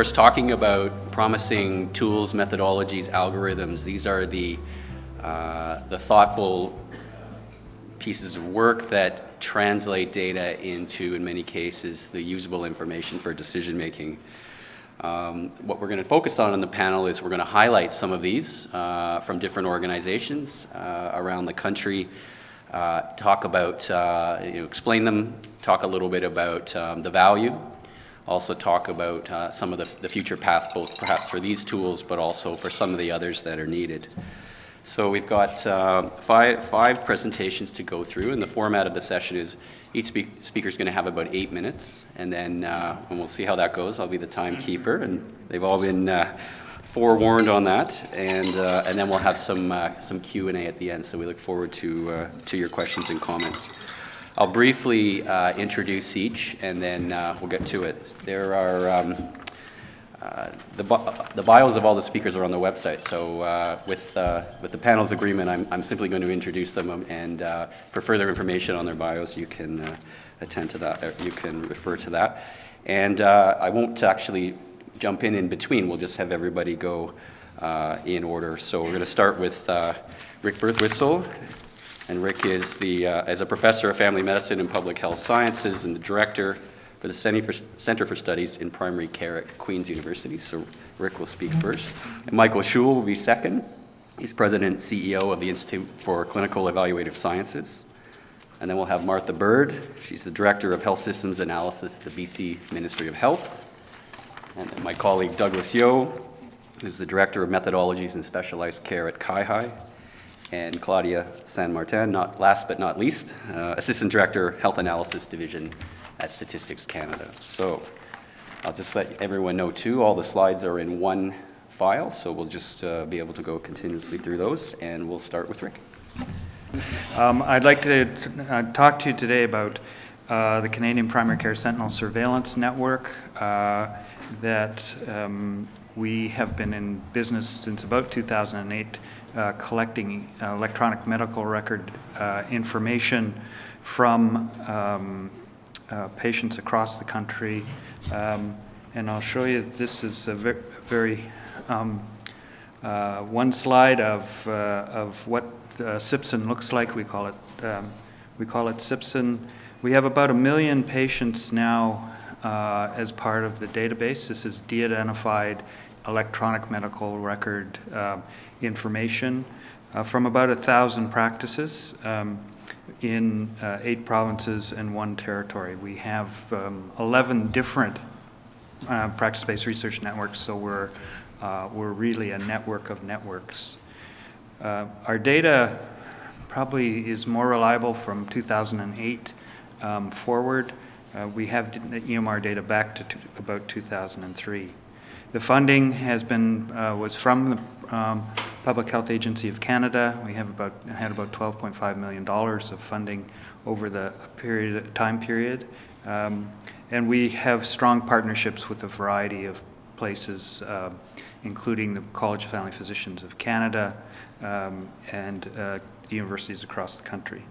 Course, talking about promising tools, methodologies, algorithms. These are the, uh, the thoughtful pieces of work that translate data into, in many cases, the usable information for decision making. Um, what we're going to focus on in the panel is we're going to highlight some of these uh, from different organizations uh, around the country, uh, talk about, uh, you know, explain them, talk a little bit about um, the value, also talk about uh, some of the, the future path, both perhaps for these tools, but also for some of the others that are needed. So we've got uh, five, five presentations to go through, and the format of the session is each speaker is going to have about eight minutes, and then uh, and we'll see how that goes. I'll be the timekeeper, and they've all been uh, forewarned on that, and uh, and then we'll have some uh, some Q and A at the end. So we look forward to to your questions and comments. I'll briefly uh, introduce each, and then we'll get to it. There are. Um, uh, the, the, bios of all the speakers are on the website, so uh, with, uh, with the panel's agreement, I'm, I'm, simply going to introduce them, and uh, for further information on their bios, you can uh, attend to that, you can refer to that. And I won't actually jump in in between, we'll just have everybody go in order. So we're going to start with Rick Birtwhistle, and Rick is the, uh, as a professor of family medicine and public health sciences and the director for the Center for Center for Studies in Primary Care at Queen's University. So Rick will speak first. And Michael Schull will be second. He's president and CEO of the Institute for Clinical Evaluative Sciences. And then we'll have Martha Burd. She's the Director of Health Systems Analysis at the BC Ministry of Health. And then my colleague Douglas Yeo, who's the Director of Methodologies and Specialized Care at CIHI. And Claudia Sanmartin, not last but not least, uh, Assistant Director, Health Analysis Division at Statistics Canada. So I'll just let everyone know too, all the slides are in one file, so we'll just uh, be able to go continuously through those, and we'll start with Rick. Um, I'd like to uh, talk to you today about uh, the Canadian Primary Care Sentinel Surveillance Network uh, that um, we have been in business since about 2008, uh, collecting electronic medical record uh, information from um, uh, patients across the country. Um, and I'll show you, this is a very, um, uh, one slide of, uh, of what uh, CPCSN looks like. We call it, um, we call it CPCSN. We have about a million patients now uh, as part of the database. This is de-identified electronic medical record um, information uh, from about a thousand practices. Um, in uh, eight provinces and one territory. We have um, 11 different uh, practice-based research networks, so we're, uh, we're really a network of networks. Uh, our data probably is more reliable from 2008 um, forward. Uh, we have the EMR data back to about 2003. The funding has been, uh, was from the um, Public Health Agency of Canada. We have about had about 12.5 million dollars of funding over the period time period, um, and we have strong partnerships with a variety of places, uh, including the College of Family Physicians of Canada um, and uh, universities across the country.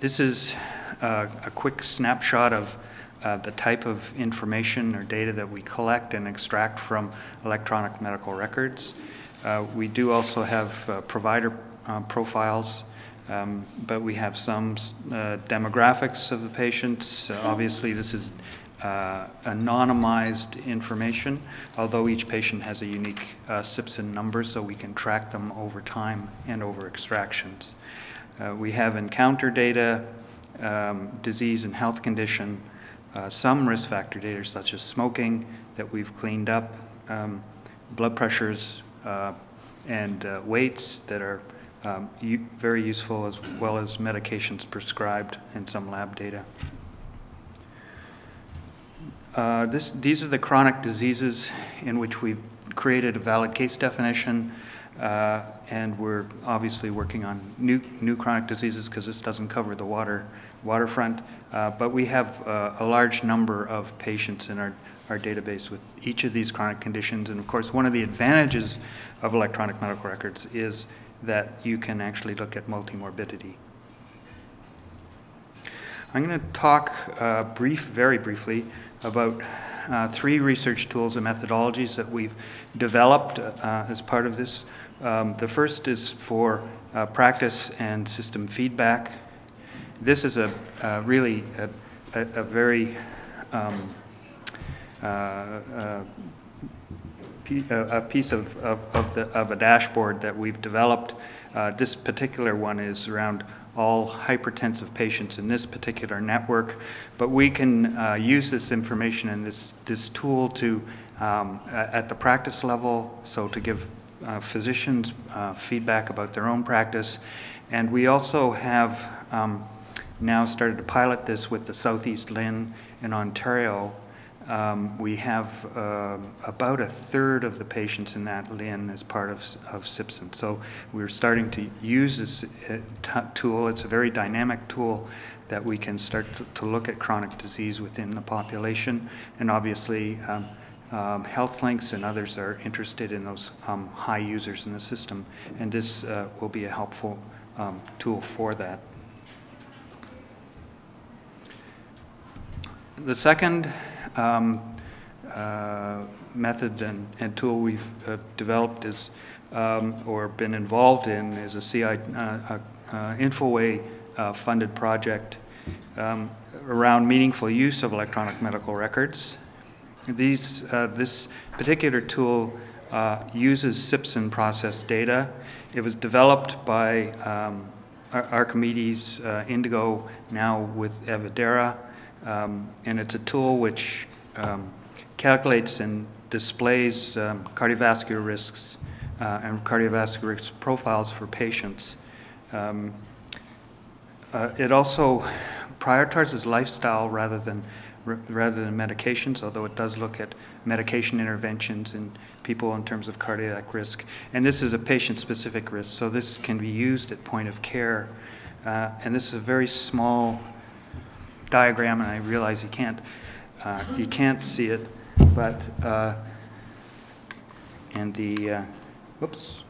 This is uh, a quick snapshot of uh, the type of information or data that we collect and extract from electronic medical records. Uh, we do also have uh, provider uh, profiles, um, but we have some uh, demographics of the patients. obviously, this is anonymized information, although each patient has a unique CPCSN number, so we can track them over time and over extractions. we have encounter data, um, disease and health condition, uh, some risk factor data, such as smoking, that we've cleaned up, um, blood pressures, uh, and uh, weights that are um, very useful, as well as medications prescribed and some lab data. Uh, this, these are the chronic diseases in which we've created a valid case definition, uh, and we're obviously working on new, new chronic diseases because this doesn't cover the water waterfront. Uh, but we have uh, a large number of patients in our, our database with each of these chronic conditions. And of course, one of the advantages of electronic medical records is that you can actually look at multimorbidity. I'm going to talk uh, brief, very briefly, about uh, three research tools and methodologies that we've developed uh, as part of this. Um, the first is for uh, practice and system feedback. This is a really a, a, a very um, uh, uh, a piece of, of, of, the, of a dashboard that we've developed. Uh, this particular one is around all hypertensive patients in this particular network, but we can uh, use this information and this, this tool to, um, at the practice level, so to give uh, physicians uh, feedback about their own practice. And we also have um, now started to pilot this with the Southeast LHIN in Ontario um, we have uh, about a third of the patients in that LHIN as part of, of SIPSN. So we're starting to use this uh, tool. It's a very dynamic tool that we can start to, to, look at chronic disease within the population. And obviously, um, um, and others are interested in those um, high users in the system. And this uh, will be a helpful um, tool for that. The second um, uh, method and, and, tool we've uh, developed is um, or been involved in is a CI uh, uh, Infoway uh, funded project um, around meaningful use of electronic medical records. These, uh, this particular tool uses SIPSN process data. It was developed by um, Archimedes Indigo, now with Evidera, um, and it's a tool which um, calculates and displays um, cardiovascular risks uh, and cardiovascular risk profiles for patients. Um, uh, it also prioritizes lifestyle rather than rather than medications, although it does look at medication interventions in people in terms of cardiac risk. And this is a patient-specific risk, so this can be used at point of care. Uh, and this is a very small diagram, and I realize you can't, uh, you can't see it, but, uh, and the, uh, whoops,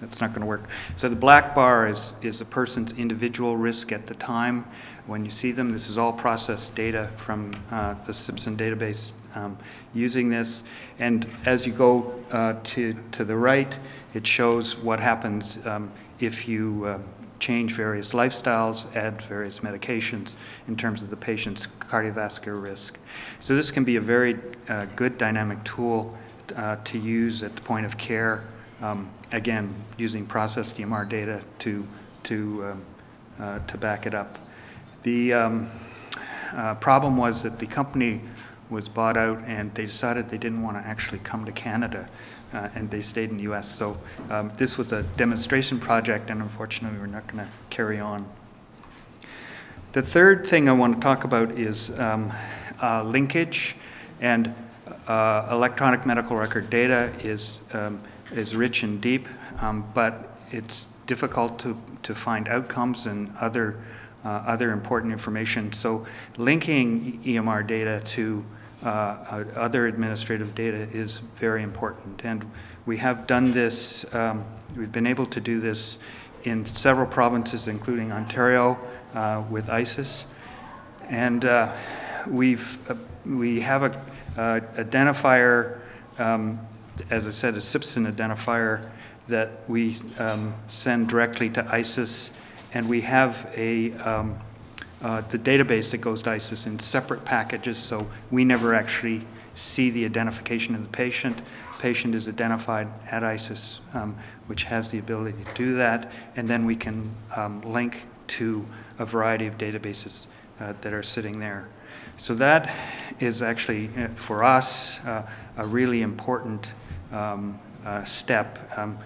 that's not going to work. So the black bar is, is a person's individual risk at the time when you see them. This is all processed data from uh, the SIPSN database um, using this. And as you go uh, to, to the right, it shows what happens um, if you uh, change various lifestyles, add various medications in terms of the patient's cardiovascular risk. So this can be a very uh, good dynamic tool uh, to use at the point of care, um, again, using processed EMR data to, to, um, uh, to back it up. The um, uh, problem was that the company was bought out and they decided they didn't want to actually come to Canada uh, and they stayed in the US. So um, this was a demonstration project, and unfortunately, we're not going to carry on. The third thing I want to talk about is um, uh, linkage, and uh, electronic medical record data is, um, is rich and deep, um, but it's difficult to, to find outcomes and other, uh, other important information. So linking EMR data to uh, uh, other administrative data is very important. And we have done this, um, we've been able to do this in several provinces, including Ontario uh, with ICES. And uh, we've, uh, we have a identifier, um, as I said, a SIPSN identifier that we um, send directly to ICES. And we have a um, uh, the database that goes to ICES in separate packages, so we never actually see the identification of the patient. Patient is identified at ICES, um, which has the ability to do that, and then we can um, link to a variety of databases uh, that are sitting there. So that is actually, uh, for us, uh, a really important um, step. Um,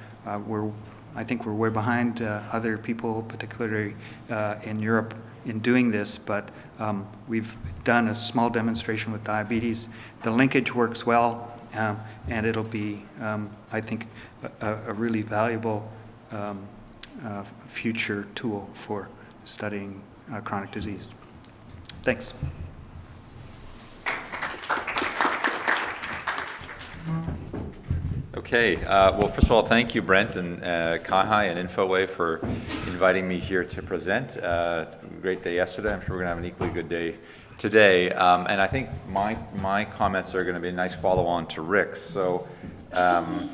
we're, I think we're way behind other people, particularly in Europe, in doing this, but um, we've done a small demonstration with diabetes. The linkage works well, um, and it'll be, um, I think, a, a really valuable um, uh, future tool for studying uh, chronic disease. Thanks. Okay. Uh, well, first of all, thank you, Brent and uh, CIHI and Infoway for inviting me here to present. Uh, great day yesterday. I'm sure we're going to have an equally good day today. Um, and I think my, my comments are going to be a nice follow-on to Rick's. So, um,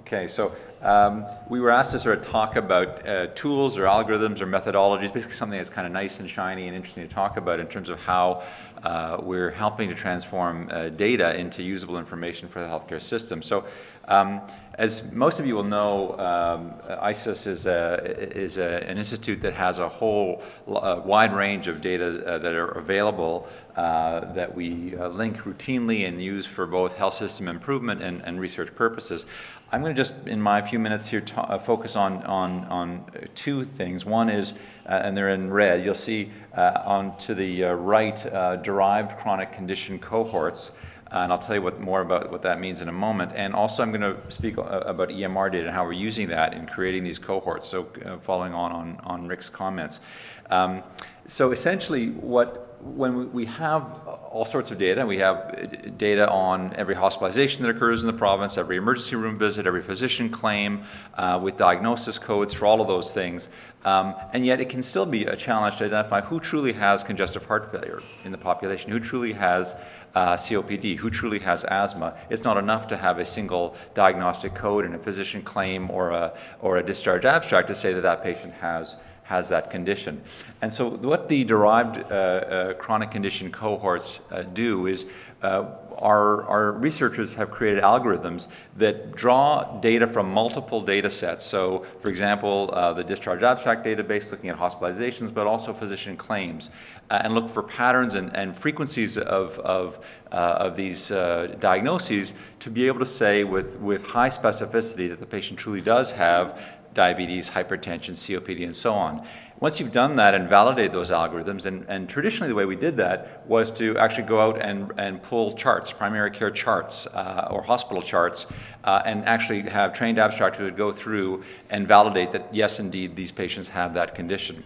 okay, so um, we were asked to sort of talk about uh, tools or algorithms or methodologies, basically something that's kind of nice and shiny and interesting to talk about in terms of how uh, we're helping to transform uh, data into usable information for the healthcare system. So um, as most of you will know, um, ICES is, a, is a, an institute that has a whole uh, wide range of data uh, that are available uh, that we uh, link routinely and use for both health system improvement and, and research purposes. I'm going to just, in my few minutes here, uh, focus on, on, on two things. One is, and they're in red, you'll see on to the right, derived chronic condition cohorts. Uh, and I'll tell you what, more about what that means in a moment. And also, I'm going to speak uh, about EMR data and how we're using that in creating these cohorts. So, uh, following on, on on Rick's comments. Um, so, essentially, what when we have all sorts of data, we have data on every hospitalization that occurs in the province, every emergency room visit, every physician claim, uh, with diagnosis codes for all of those things. Um, and yet, it can still be a challenge to identify who truly has congestive heart failure in the population, who truly has uh, COPD, who truly has asthma. It's not enough to have a single diagnostic code and a physician claim or a, or a discharge abstract to say that that patient has has that condition. And so what the derived uh, uh, chronic condition cohorts uh, do is uh, our, our researchers have created algorithms that draw data from multiple data sets. So, for example, uh, the discharge abstract database looking at hospitalizations, but also physician claims, uh, and look for patterns and, and frequencies of, of, uh, of these uh, diagnoses to be able to say with, with high specificity that the patient truly does have diabetes, hypertension, COPD, and so on. Once you've done that and validated those algorithms, and, and traditionally the way we did that was to actually go out and, and pull charts, primary care charts uh, or hospital charts, uh, and actually have trained abstractors go through and validate that yes, indeed, these patients have that condition.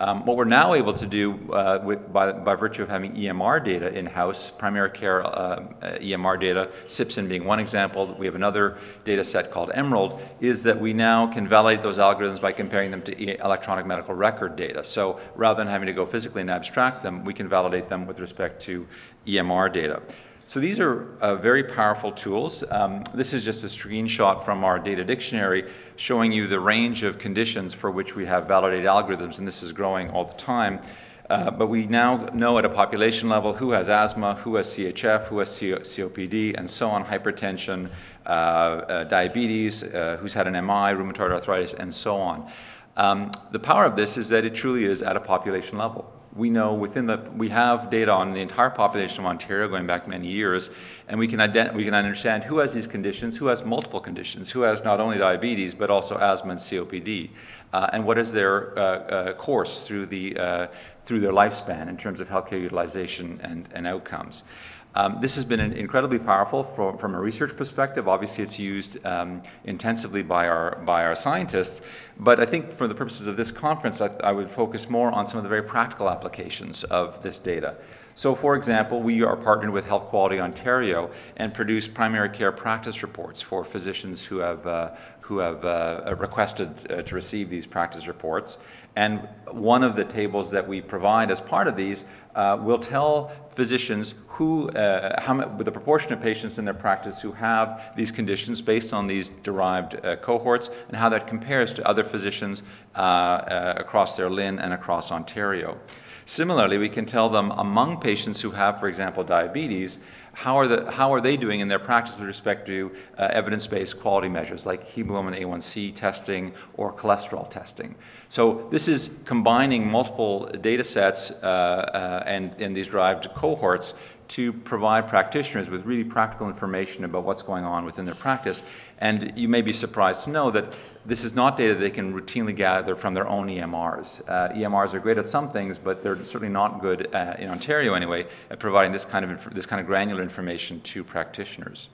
Um, what we're now able to do uh, with, by, by, virtue of having EMR data in-house, primary care uh, EMR data, SIPSN being one example, we have another data set called EMRALD, is that we now can validate those algorithms by comparing them to electronic medical record data. So rather than having to go physically and abstract them, we can validate them with respect to EMR data. So these are uh, very powerful tools. Um, this is just a screenshot from our data dictionary showing you the range of conditions for which we have validated algorithms, and this is growing all the time. Uh, but we now know at a population level who has asthma, who has CHF, who has COPD, and so on, hypertension, uh, uh, diabetes, uh, who's had an MI, rheumatoid arthritis, and so on. Um, the power of this is that it truly is at a population level we know within the, we have data on the entire population of Ontario going back many years, and we can, ident- we can understand who has these conditions, who has multiple conditions, who has not only diabetes, but also asthma and COPD, uh, and what is their uh, uh, course through, the, uh, through their lifespan in terms of healthcare utilization and, and outcomes. Um, this has been incredibly powerful for, from a research perspective. Obviously, it's used um, intensively by our, by our scientists. But I think for the purposes of this conference, I, I would focus more on some of the very practical applications of this data. So, for example, we are partnered with Health Quality Ontario and produce primary care practice reports for physicians who have, uh, who have uh, requested uh, to receive these practice reports. And one of the tables that we provide as part of these uh, will tell physicians who, uh, how the proportion of patients in their practice who have these conditions based on these derived uh, cohorts and how that compares to other physicians uh, uh, across their LHIN and across Ontario. Similarly, we can tell them among patients who have, for example, diabetes, how are, the, how are they doing in their practice with respect to uh, evidence-based quality measures like hemoglobin A1C testing or cholesterol testing? So this is combining multiple data sets uh, uh, and, and these derived cohorts to provide practitioners with really practical information about what's going on within their practice. And you may be surprised to know that this is not data they can routinely gather from their own EMRs. Uh, EMRs are great at some things, but they're certainly not good, uh, in Ontario anyway, at providing this kind of, this kind of granular information to practitioners.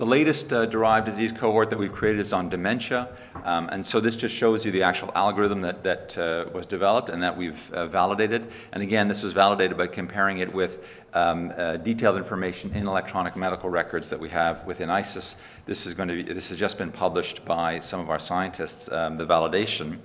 The latest uh, derived disease cohort that we've created is on dementia. Um, and so this just shows you the actual algorithm that, that uh, was developed and that we've uh, validated. And again, this was validated by comparing it with um, uh, detailed information in electronic medical records that we have within ICES. This is going to be, this has just been published by some of our scientists, um, the validation.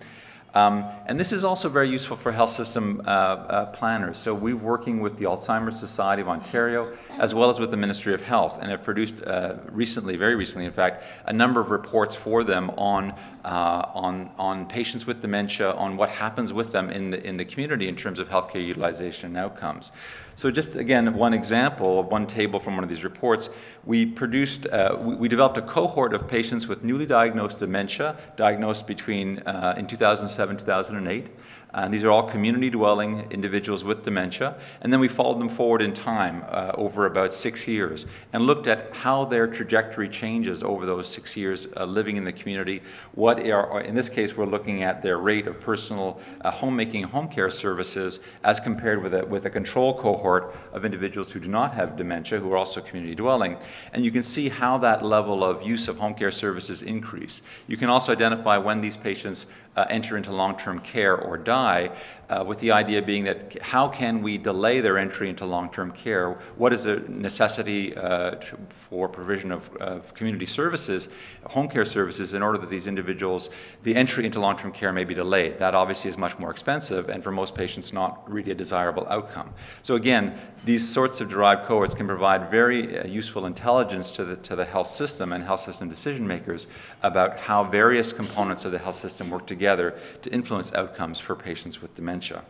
Um, and this is also very useful for health system uh, uh, planners. So we're working with the Alzheimer's Society of Ontario as well as with the Ministry of Health and have produced uh, recently, very recently in fact, a number of reports for them on, uh, on, on patients with dementia, on what happens with them in the, in the community in terms of healthcare utilization and outcomes. So just again, one example of one table from one of these reports, we produced, uh, we, we, developed a cohort of patients with newly diagnosed dementia, diagnosed between uh, in 2007, 2008. And these are all community dwelling individuals with dementia. And then we followed them forward in time uh, over about six years and looked at how their trajectory changes over those six years uh, living in the community. What are, in this case, we're looking at their rate of personal uh, homemaking home care services as compared with a, with a control cohort of individuals who do not have dementia, who are also community dwelling. And you can see how that level of use of home care services increase. You can also identify when these patients uh, enter into long-term care or die, uh, with the idea being that how can we delay their entry into long-term care? What is the necessity uh, for provision of, of, community services, home care services, in order that these individuals, the entry into long-term care may be delayed? That obviously is much more expensive and for most patients not really a desirable outcome. So again, these sorts of derived cohorts can provide very uh, useful intelligence to the, to the health system and health system decision makers about how various components of the health system work together to influence outcomes for patients with dementia.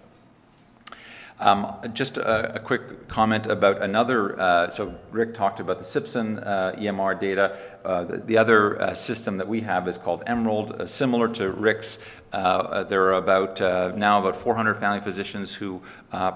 Um, just a, a, quick comment about another, uh, so Rick talked about the SIPSN uh, EMR data. Uh, the, the, other uh, system that we have is called EMRALD, uh, similar to Rick's. Uh, there are about now about 400 family physicians who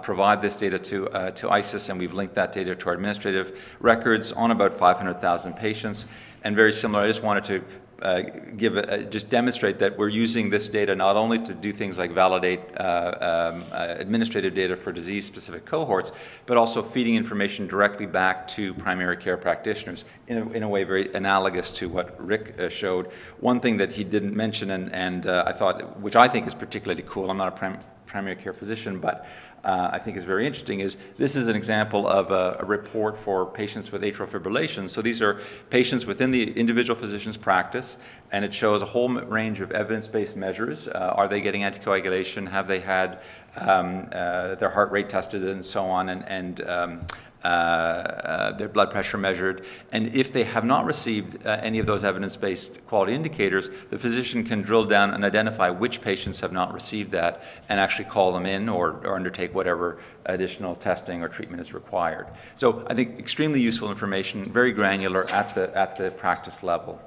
provide this data to, to ICES, and we've linked that data to our administrative records on about 500,000 patients. And very similar, I just wanted to uh, give a, just demonstrate that we're using this data not only to do things like validate uh, um, uh, administrative data for disease-specific cohorts, but also feeding information directly back to primary care practitioners in a, in a way very analogous to what Rick uh, showed. One thing that he didn't mention, and, and uh, I thought, which I think is particularly cool, I'm not a prim primary care physician, but uh, I think is very interesting is this is an example of a, a, report for patients with atrial fibrillation. So these are patients within the individual physician's practice, and it shows a whole range of evidence-based measures. Uh, are they getting anticoagulation? Have they had um, uh, their heart rate tested and so on? And, and um, uh, uh, their blood pressure measured. And if they have not received uh, any of those evidence-based quality indicators, the physician can drill down and identify which patients have not received that and actually call them in or, or undertake whatever additional testing or treatment is required. So I think extremely useful information, very granular at the, at the practice level.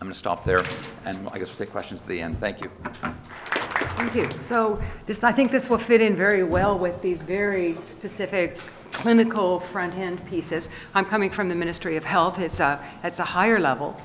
I'm going to stop there, and I guess we'll take questions at the end. Thank you. Thank you. So this, I think this will fit in very well with these very specific clinical front end pieces. I'm coming from the Ministry of Health. It's a, it's a higher level.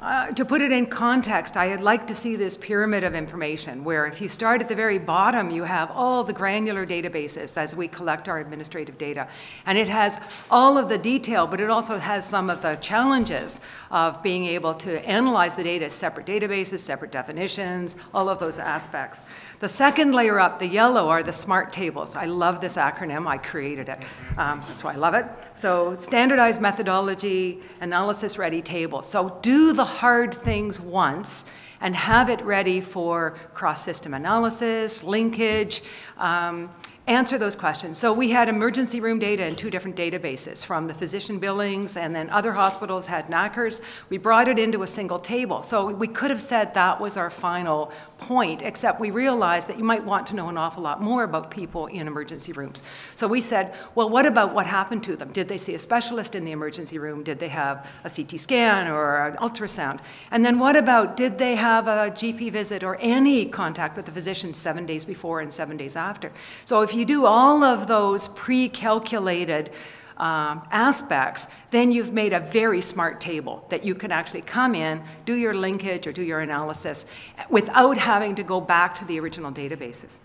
Uh, to put it in context, I'd like to see this pyramid of information where if you start at the very bottom, you have all the granular databases as we collect our administrative data. And it has all of the detail, but it also has some of the challenges of being able to analyze the data, separate databases, separate definitions, all of those aspects. The second layer up, the yellow, are the SMART tables. I love this acronym. I created it. Um, that's why I love it. So standardized methodology, analysis ready table. So do the hard things once and have it ready for cross-system analysis, linkage, um, answer those questions. So we had emergency room data in two different databases from the physician billings and then other hospitals had NACRS. We brought it into a single table. So we could have said that was our final point, except we realized that you might want to know an awful lot more about people in emergency rooms. So we said, well, what about what happened to them? Did they see a specialist in the emergency room? Did they have a CT scan or an ultrasound? And then what about, did they have a GP visit or any contact with the physician seven days before and seven days after? So if you do all of those pre-calculated um, aspects, then you've made a very smart table that you can actually come in, do your linkage or do your analysis without having to go back to the original databases.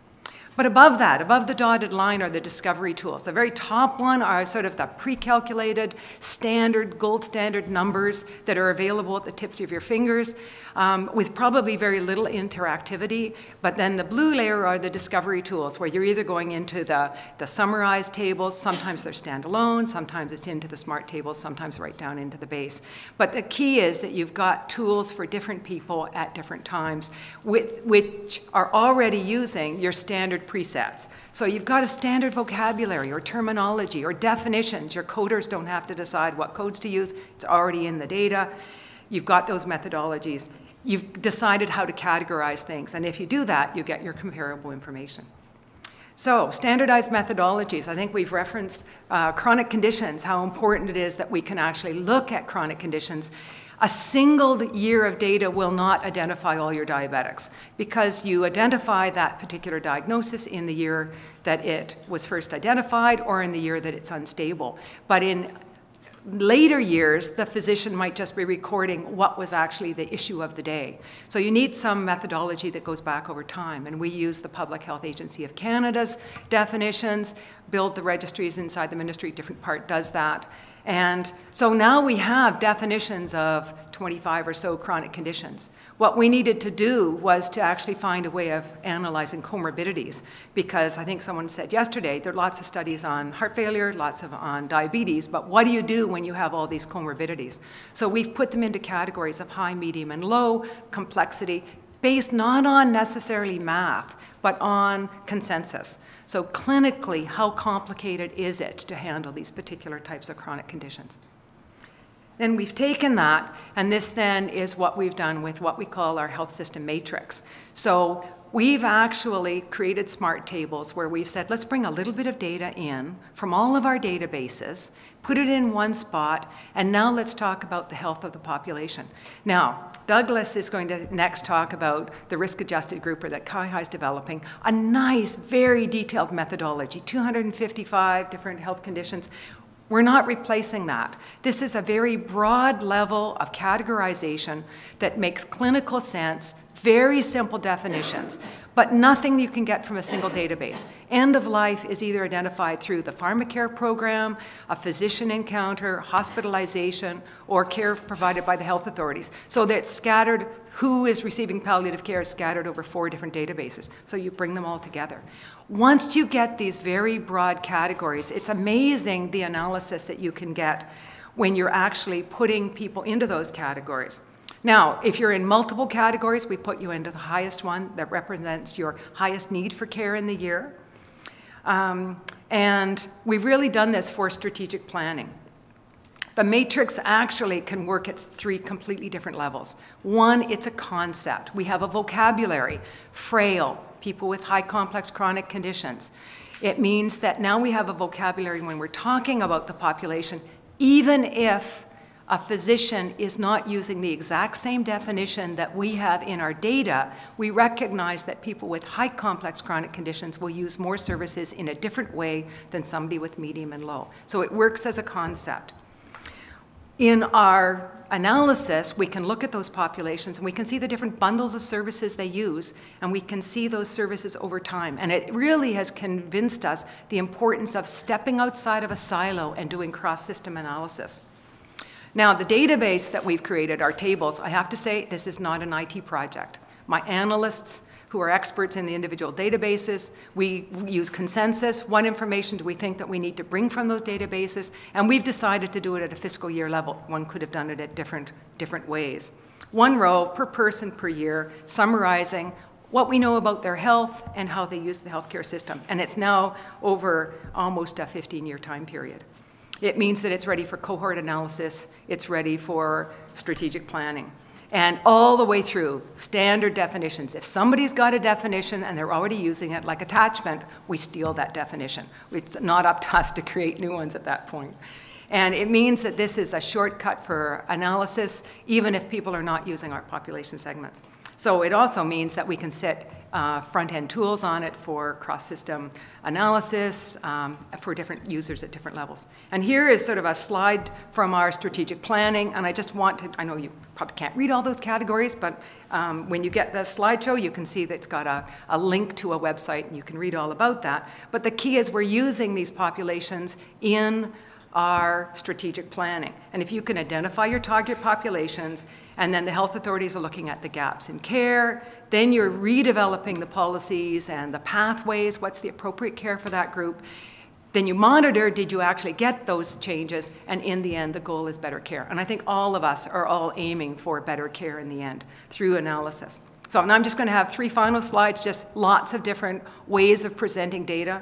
But above that, above the dotted line are the discovery tools. The very top one are sort of the pre-calculated, standard, gold standard numbers that are available at the tips of your fingers um, with probably very little interactivity. But then the blue layer are the discovery tools where you're either going into the, the summarized tables, sometimes they're standalone, sometimes it's into the smart tables, sometimes right down into the base. But the key is that you've got tools for different people at different times with, which are already using your standard presets. So you've got a standard vocabulary or terminology or definitions. Your coders don't have to decide what codes to use. It's already in the data. You've got those methodologies. You've decided how to categorize things. And if you do that, you get your comparable information. So standardized methodologies, I think we've referenced uh, chronic conditions, how important it is that we can actually look at chronic conditions a single year of data will not identify all your diabetics because you identify that particular diagnosis in the year that it was first identified or in the year that it's unstable. But in later years, the physician might just be recording what was actually the issue of the day. So you need some methodology that goes back over time. And we use the Public Health Agency of Canada's definitions, build the registries inside the ministry, different part does that. And so now we have definitions of 25 or so chronic conditions. What we needed to do was to actually find a way of analyzing comorbidities because I think someone said yesterday there are lots of studies on heart failure, lots of on diabetes, but what do you do when you have all these comorbidities? So we've put them into categories of high, medium, and low complexity based not on necessarily math, but on consensus. So clinically, how complicated is it to handle these particular types of chronic conditions? Then we've taken that, and this then is what we've done with what we call our health system matrix. So we've actually created smart tables where we've said, let's bring a little bit of data in from all of our databases, put it in one spot, and now let's talk about the health of the population. Now, Douglas is going to next talk about the risk-adjusted grouper that CIHI is developing, a nice, very detailed methodology, 255 different health conditions. We're not replacing that. This is a very broad level of categorization that makes clinical sense, very simple definitions, but nothing you can get from a single database. End of life is either identified through the pharmacare program, a physician encounter, hospitalization, or care provided by the health authorities. So that scattered, who is receiving palliative care is scattered over four different databases. So you bring them all together. Once you get these very broad categories, it's amazing the analysis that you can get when you're actually putting people into those categories. Now, if you're in multiple categories, we put you into the highest one that represents your highest need for care in the year. Um, and we've really done this for strategic planning. The matrix actually can work at three completely different levels. One, it's a concept. We have a vocabulary, frail, people with high complex chronic conditions. It means that now we have a vocabulary when we're talking about the population, even if a physician is not using the exact same definition that we have in our data, we recognize that people with high complex chronic conditions will use more services in a different way than somebody with medium and low. So it works as a concept. In our analysis, we can look at those populations and we can see the different bundles of services they use, and we can see those services over time. And it really has convinced us the importance of stepping outside of a silo and doing cross-system analysis. Now, the database that we've created, our tables, I have to say, this is not an IT project. My analysts, who are experts in the individual databases, we use consensus. What information do we think that we need to bring from those databases? And we've decided to do it at a fiscal year level. One could have done it at different, different ways. One row per person per year, summarizing what we know about their health and how they use the healthcare system. And it's now over almost a 15-year time period. It means that it's ready for cohort analysis, it's ready for strategic planning. And all the way through, standard definitions. If somebody's got a definition and they're already using it, like attachment, we steal that definition. It's not up to us to create new ones at that point. And it means that this is a shortcut for analysis, even if people are not using our population segments. So it also means that we can sit uh, front-end tools on it for cross-system analysis um, for different users at different levels. And here is sort of a slide from our strategic planning, and I just want to, I know you probably can't read all those categories, but um, when you get the slideshow, you can see that it's got a, a link to a website, and you can read all about that. But the key is we're using these populations in our strategic planning. And if you can identify your target populations, and then the health authorities are looking at the gaps in care, then you're redeveloping the policies and the pathways, what's the appropriate care for that group. Then you monitor, did you actually get those changes? And in the end, the goal is better care. And I think all of us are all aiming for better care in the end through analysis. So now I'm just going to have three final slides, just lots of different ways of presenting data.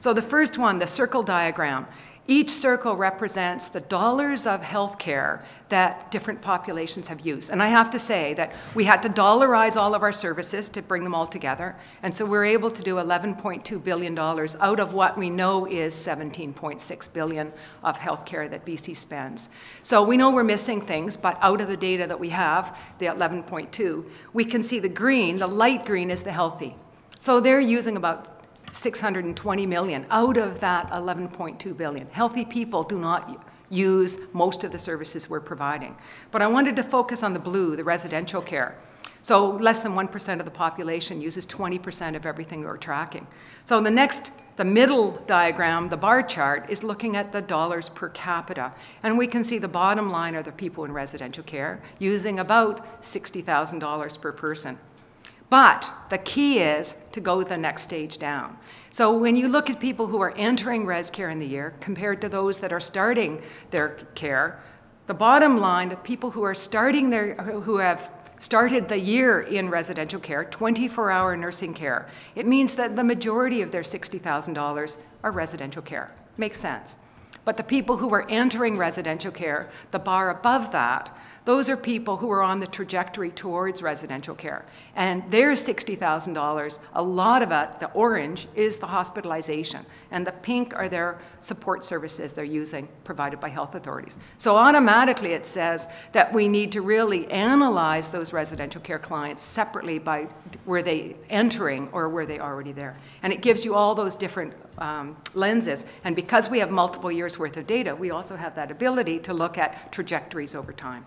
So the first one, the circle diagram. Each circle represents the dollars of health care that different populations have used. And I have to say that we had to dollarize all of our services to bring them all together. And so we're able to do $11.2 billion out of what we know is 17.6 billion of health care that BC spends. So we know we're missing things, but out of the data that we have, the 11.2, we can see the green, the light green is the healthy. So they're using about 620 million out of that 11.2 billion. Healthy people do not use most of the services we're providing. But I wanted to focus on the blue, the residential care. So less than 1% of the population uses 20% of everything we're tracking. So the next, the middle diagram, the bar chart, is looking at the dollars per capita. And we can see the bottom line are the people in residential care using about $60,000 per person. But the key is to go the next stage down. So when you look at people who are entering res care in the year compared to those that are starting their care, the bottom line of people who are starting their, who have started the year in residential care, 24 hour nursing care, it means that the majority of their $60,000 are residential care. Makes sense. But the people who are entering residential care, the bar above that, those are people who are on the trajectory towards residential care. And there's $60,000. A lot of it, the orange, is the hospitalization. And the pink are their support services they're using, provided by health authorities. So automatically it says that we need to really analyze those residential care clients separately by were they entering or were they already there. And it gives you all those different um, lenses. And because we have multiple years worth of data, we also have that ability to look at trajectories over time.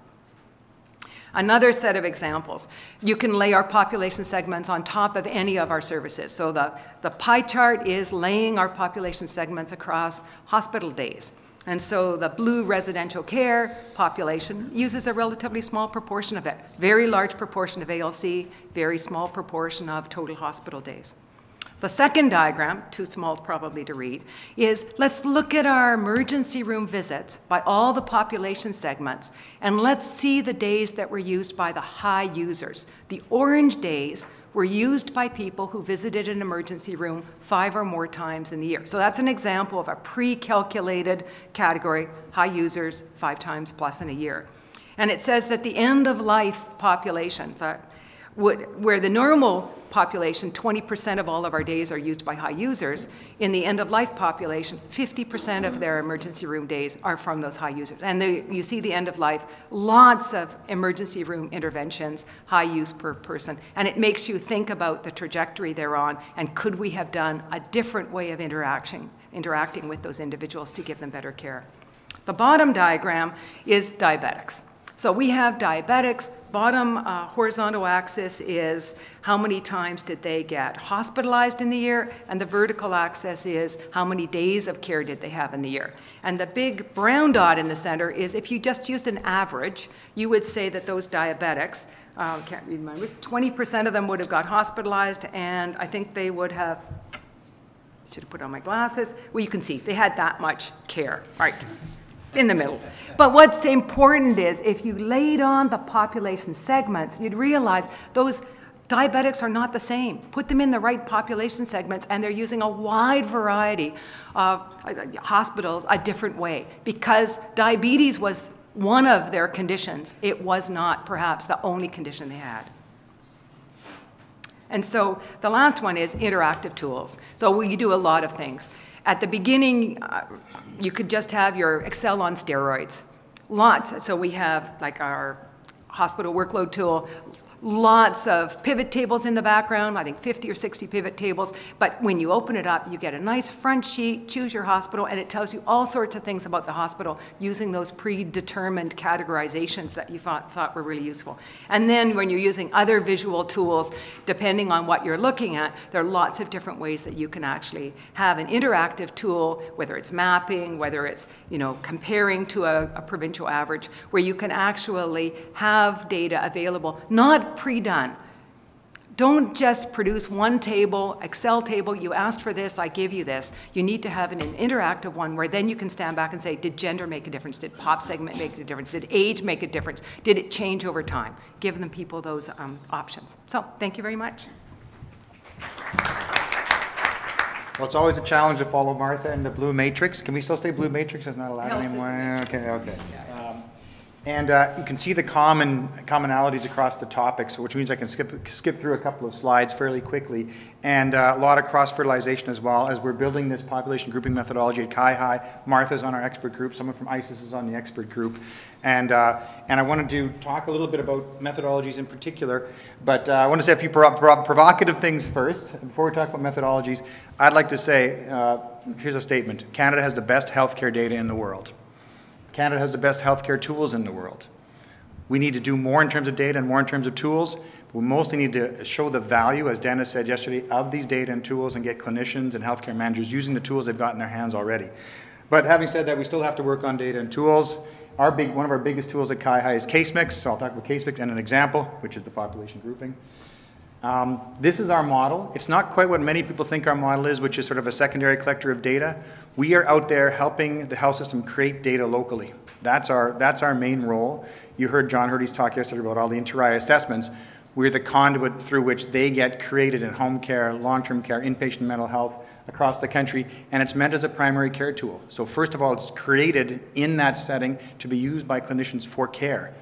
Another set of examples. You can lay our population segments on top of any of our services. So the, the pie chart is laying our population segments across hospital days. And so the blue residential care population uses a relatively small proportion of it. Very large proportion of ALC, very small proportion of total hospital days. The second diagram, too small probably to read, is let's look at our emergency room visits by all the population segments, and let's see the days that were used by the high users. The orange days were used by people who visited an emergency room five or more times in the year. So that's an example of a pre-calculated category, high users, five times plus in a year. And it says that the end-of-life populations, uh, would, where the normal population, 20% of all of our days are used by high users. In the end-of-life population, 50% of their emergency room days are from those high users. And the, you see the end-of-life, lots of emergency room interventions, high use per person. And it makes you think about the trajectory they're on, and could we have done a different way of interaction, interacting with those individuals to give them better care. The bottom diagram is diabetics. So we have diabetics. Bottom uh, horizontal axis is how many times did they get hospitalized in the year, and the vertical axis is how many days of care did they have in the year. And the big brown dot in the center is if you just used an average, you would say that those diabetics, uh, can't read my 20% of them would have got hospitalized, and I think they would have should have put on my glasses. Well, you can see they had that much care. Right in the middle. But what's important is if you laid on the population segments, you'd realize those diabetics are not the same. Put them in the right population segments, and they're using a wide variety of uh, hospitals a different way because diabetes was one of their conditions. It was not perhaps the only condition they had. And so the last one is interactive tools. So we do a lot of things. At the beginning, uh, you could just have your Excel on steroids. Lots. So we have like our hospital workload tool, lots of pivot tables in the background, I think 50 or 60 pivot tables. But when you open it up, you get a nice front sheet, choose your hospital, and it tells you all sorts of things about the hospital using those predetermined categorizations that you thought, thought were really useful. And then when you're using other visual tools, depending on what you're looking at, there are lots of different ways that you can actually have an interactive tool, whether it's mapping, whether it's you know comparing to a, a provincial average, where you can actually have data available, not pre-done. Don't just produce one table, Excel table, you asked for this, I give you this. You need to have an, an interactive one where then you can stand back and say, did gender make a difference? Did pop segment make a difference? Did age make a difference? Did it change over time? Give them people those um, options. So, thank you very much. Well, it's always a challenge to follow Martha in the blue matrix. Can we still say blue matrix? It's not allowed Health anymore? Okay, okay. Um, And uh, you can see the common, commonalities across the topics, which means I can skip, skip through a couple of slides fairly quickly. And uh, a lot of cross-fertilization as well, as we're building this population grouping methodology at CIHI. Martha's on our expert group, someone from ICES is on the expert group. And, uh, and I wanted to talk a little bit about methodologies in particular, but uh, I want to say a few prov- prov- provocative things first. Before we talk about methodologies, I'd like to say, uh, here's a statement. Canada has the best healthcare data in the world. Canada has the best healthcare tools in the world. We need to do more in terms of data and more in terms of tools. We mostly need to show the value, as Dennis said yesterday, of these data and tools and get clinicians and healthcare managers using the tools they've got in their hands already. But having said that, we still have to work on data and tools. Our big, one of our biggest tools at CIHI is CaseMix. So I'll talk about CaseMix and an example, which is the population grouping. Um, this is our model. It's not quite what many people think our model is, which is sort of a secondary collector of data. We are out there helping the health system create data locally. That's our, that's our main role. You heard John Hirdes's talk yesterday about all the inter assessments. We're the conduit through which they get created in home care, long-term care, inpatient mental health across the country, and it's meant as a primary care tool. So first of all, it's created in that setting to be used by clinicians for care.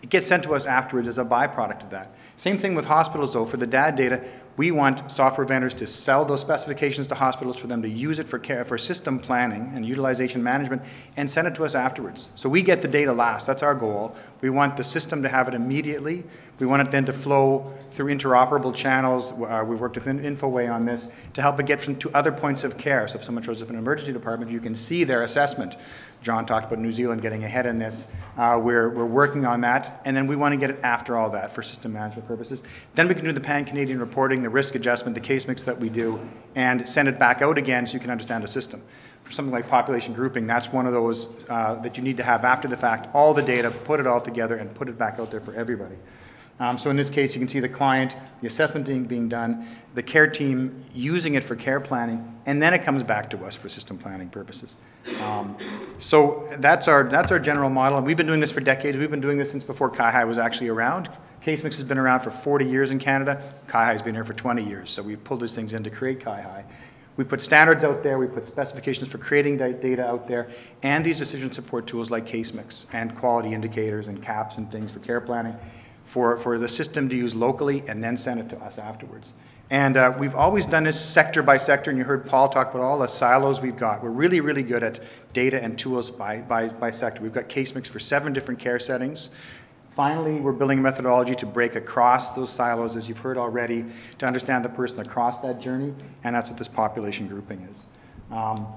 It gets sent to us afterwards as a byproduct of that. Same thing with hospitals, though. For the DAD data, we want software vendors to sell those specifications to hospitals for them to use it for care, for system planning and utilization management and send it to us afterwards. So we get the data last. That's our goal. We want the system to have it immediately. We want it then to flow through interoperable channels. Uh, we worked with Infoway on this to help it get from, to other points of care. So if someone shows up in an emergency department, you can see their assessment. John talked about New Zealand getting ahead in this. Uh, we're, we're working on that, and then we want to get it after all that for system management purposes. Then we can do the pan-Canadian reporting, the risk adjustment, the case mix that we do, and send it back out again so you can understand the system. For something like population grouping, that's one of those uh, that you need to have after the fact, all the data, put it all together, and put it back out there for everybody. Um, so in this case, you can see the client, the assessment being, being done, the care team using it for care planning, and then it comes back to us for system planning purposes. Um, so that's our, that's our general model, and we've been doing this for decades. We've been doing this since before CIHI was actually around. CaseMix has been around for 40 years in Canada. CIHI has been here for 20 years, so we've pulled these things in to create CIHI. We put standards out there, we put specifications for creating data out there, and these decision support tools like CaseMix and quality indicators and CAPS and things for care planning for, for the system to use locally and then send it to us afterwards. And uh, we've always done this sector by sector, and you heard Paul talk about all the silos we've got. We're really, really good at data and tools by, by, by sector. We've got case mix for seven different care settings. Finally, we're building a methodology to break across those silos, as you've heard already, to understand the person across that journey, and that's what this population grouping is. Um,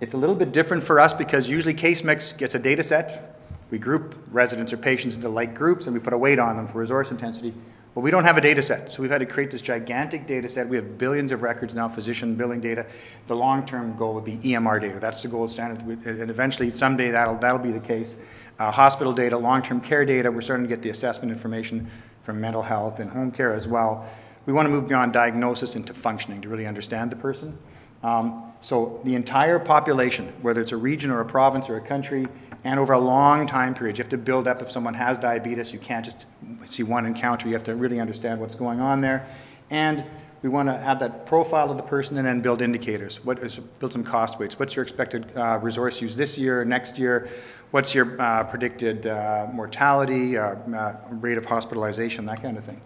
it's a little bit different for us because usually case mix gets a data set, we group residents or patients into like groups and we put a weight on them for resource intensity. But we don't have a data set, so we've had to create this gigantic data set. We have billions of records now, physician billing data. The long-term goal would be EMR data. That's the gold standard, and eventually, someday, that'll, that'll be the case. Uh, hospital data, long-term care data, we're starting to get the assessment information from mental health and home care as well. We want to move beyond diagnosis into functioning to really understand the person. Um, so the entire population, whether it's a region or a province or a country, and over a long time period. You have to build up if someone has diabetes. You can't just see one encounter. You have to really understand what's going on there. And we want to have that profile of the person and then build indicators. What is, build some cost weights. What's your expected uh, resource use this year, next year? What's your uh, predicted uh, mortality, uh, uh, rate of hospitalization, that kind of thing.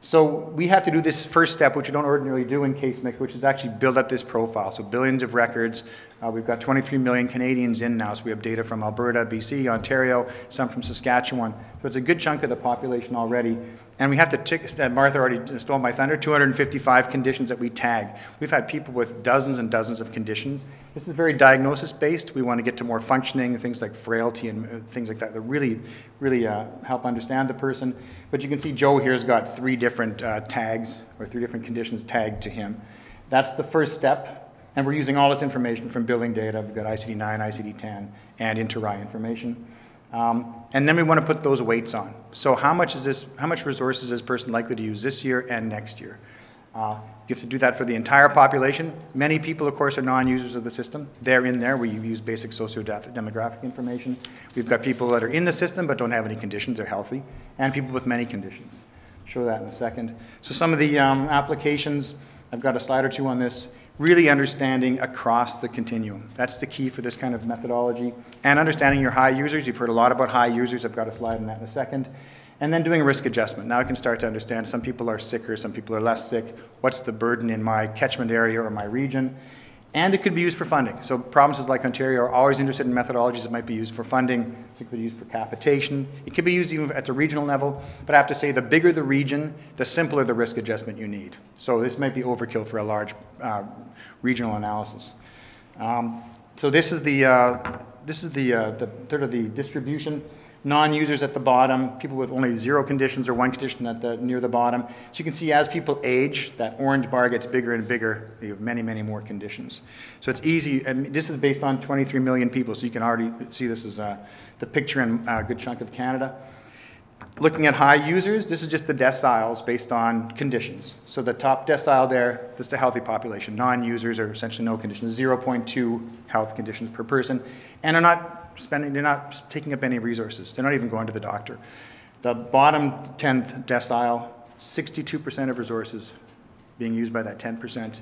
So we have to do this first step, which we don't ordinarily do in case mix, which is actually build up this profile. So billions of records, Uh, We've got 23 million Canadians in now, so we have data from Alberta, BC, Ontario, some from Saskatchewan. So it's a good chunk of the population already. And we have to tick, Martha already stole my thunder, 255 conditions that we tag. We've had people with dozens and dozens of conditions. This is very diagnosis-based. We want to get to more functioning, things like frailty and uh, things like that, that really, really uh, help understand the person. But you can see Joe here's got three different uh, tags, or three different conditions tagged to him. That's the first step, and we're using all this information from billing data. We've got ICD-9, ICD-10, and Inter-RAI information. Um, and then we want to put those weights on. So how much is this, how much resources is this person likely to use this year and next year? Uh, you have to do that for the entire population. Many people, of course, are non-users of the system. They're in there. We use basic socio-demographic information. We've got people that are in the system but don't have any conditions, they're healthy, and people with many conditions. Show that in a second. So some of the um, applications, I've got a slide or two on this really understanding across the continuum. That's the key for this kind of methodology. And understanding your high users. You've heard a lot about high users. I've got a slide on that in a second. And then doing risk adjustment. Now I can start to understand some people are sicker, some people are less sick. What's the burden in my catchment area or my region? And it could be used for funding. So provinces like Ontario are always interested in methodologies that might be used for funding. It could be used for capitation. It could be used even at the regional level. But I have to say, the bigger the region, the simpler the risk adjustment you need. So this might be overkill for a large uh, regional analysis. Um, so this is the uh, this is the, uh, the sort of the distribution non-users at the bottom, people with only zero conditions or one condition at the, near the bottom. So you can see as people age, that orange bar gets bigger and bigger. You have many, many more conditions. So it's easy, and this is based on 23 million people, so you can already see this is uh, the picture in a good chunk of Canada. Looking at high users, this is just the deciles based on conditions. So the top decile there, this is the healthy population. Non-users are essentially no conditions, 0.2 health conditions per person, and are not spending, they're not taking up any resources. They're not even going to the doctor. The bottom 10th decile, 62% of resources being used by that 10%,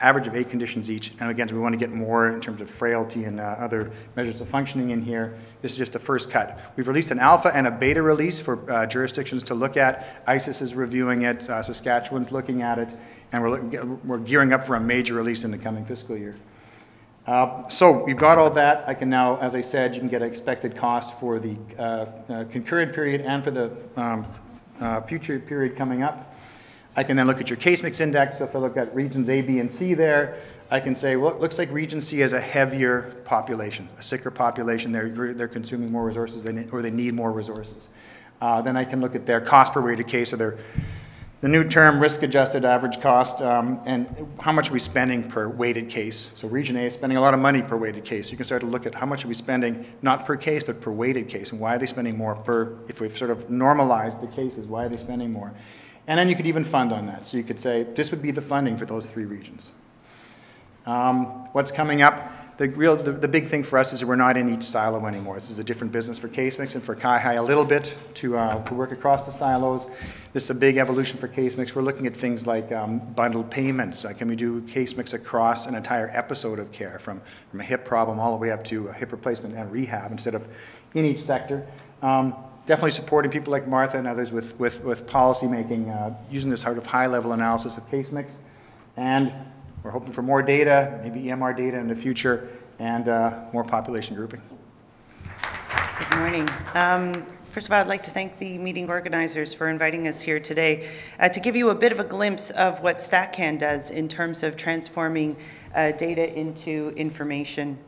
average of eight conditions each. And again, we want to get more in terms of frailty and uh, other measures of functioning in here. This is just the first cut. We've released an alpha and a beta release for uh, jurisdictions to look at. ICES is reviewing it, uh, Saskatchewan's looking at it, and we're, we're gearing up for a major release in the coming fiscal year. Uh, so we've got all that. I can now, as I said, you can get an expected cost for the uh, uh, concurrent period and for the um, uh, future period coming up. I can then look at your case mix index. So if I look at regions A, B, and C there, I can say, well, it looks like region C has a heavier population, a sicker population. They're, they're consuming more resources than or they need more resources. Uh, then I can look at their cost per weighted case or their the new term risk-adjusted average cost um, and how much are we spending per weighted case. So Region A is spending a lot of money per weighted case. You can start to look at how much are we spending, not per case, but per weighted case, and why are they spending more per, if we've sort of normalized the cases, why are they spending more? And then you could even fund on that. So you could say, this would be the funding for those three regions. Um, what's coming up? The real, the, the, big thing for us is that we're not in each silo anymore. This is a different business for case mix and for CIHI a little bit to, uh, to work across the silos. This is a big evolution for case mix. We're looking at things like um, bundled payments. Uh, can we do case mix across an entire episode of care from, from a hip problem all the way up to a hip replacement and rehab instead of in each sector? Um, definitely supporting people like Martha and others with, with, with policy making, uh, using this sort of high level analysis of case mix. And we're hoping for more data, maybe EMR data in the future, and uh, more population grouping. Good morning. Um, First of all, I'd like to thank the meeting organizers for inviting us here today uh, to give you a bit of a glimpse of what StatCan does in terms of transforming uh, data into information.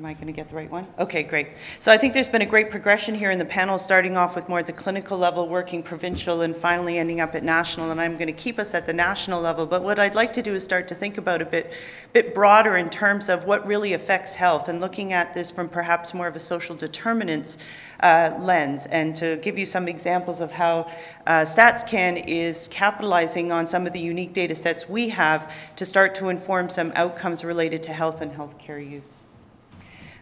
Am I going to get the right one? Okay, great. So I think there's been a great progression here in the panel, starting off with more at the clinical level, working provincial, and finally ending up at national. And I'm going to keep us at the national level. But what I'd like to do is start to think about a bit, bit broader in terms of what really affects health, and looking at this from perhaps more of a social determinants uh, lens, and to give you some examples of how uh, StatsCan is capitalizing on some of the unique data sets we have to start to inform some outcomes related to health and healthcare use.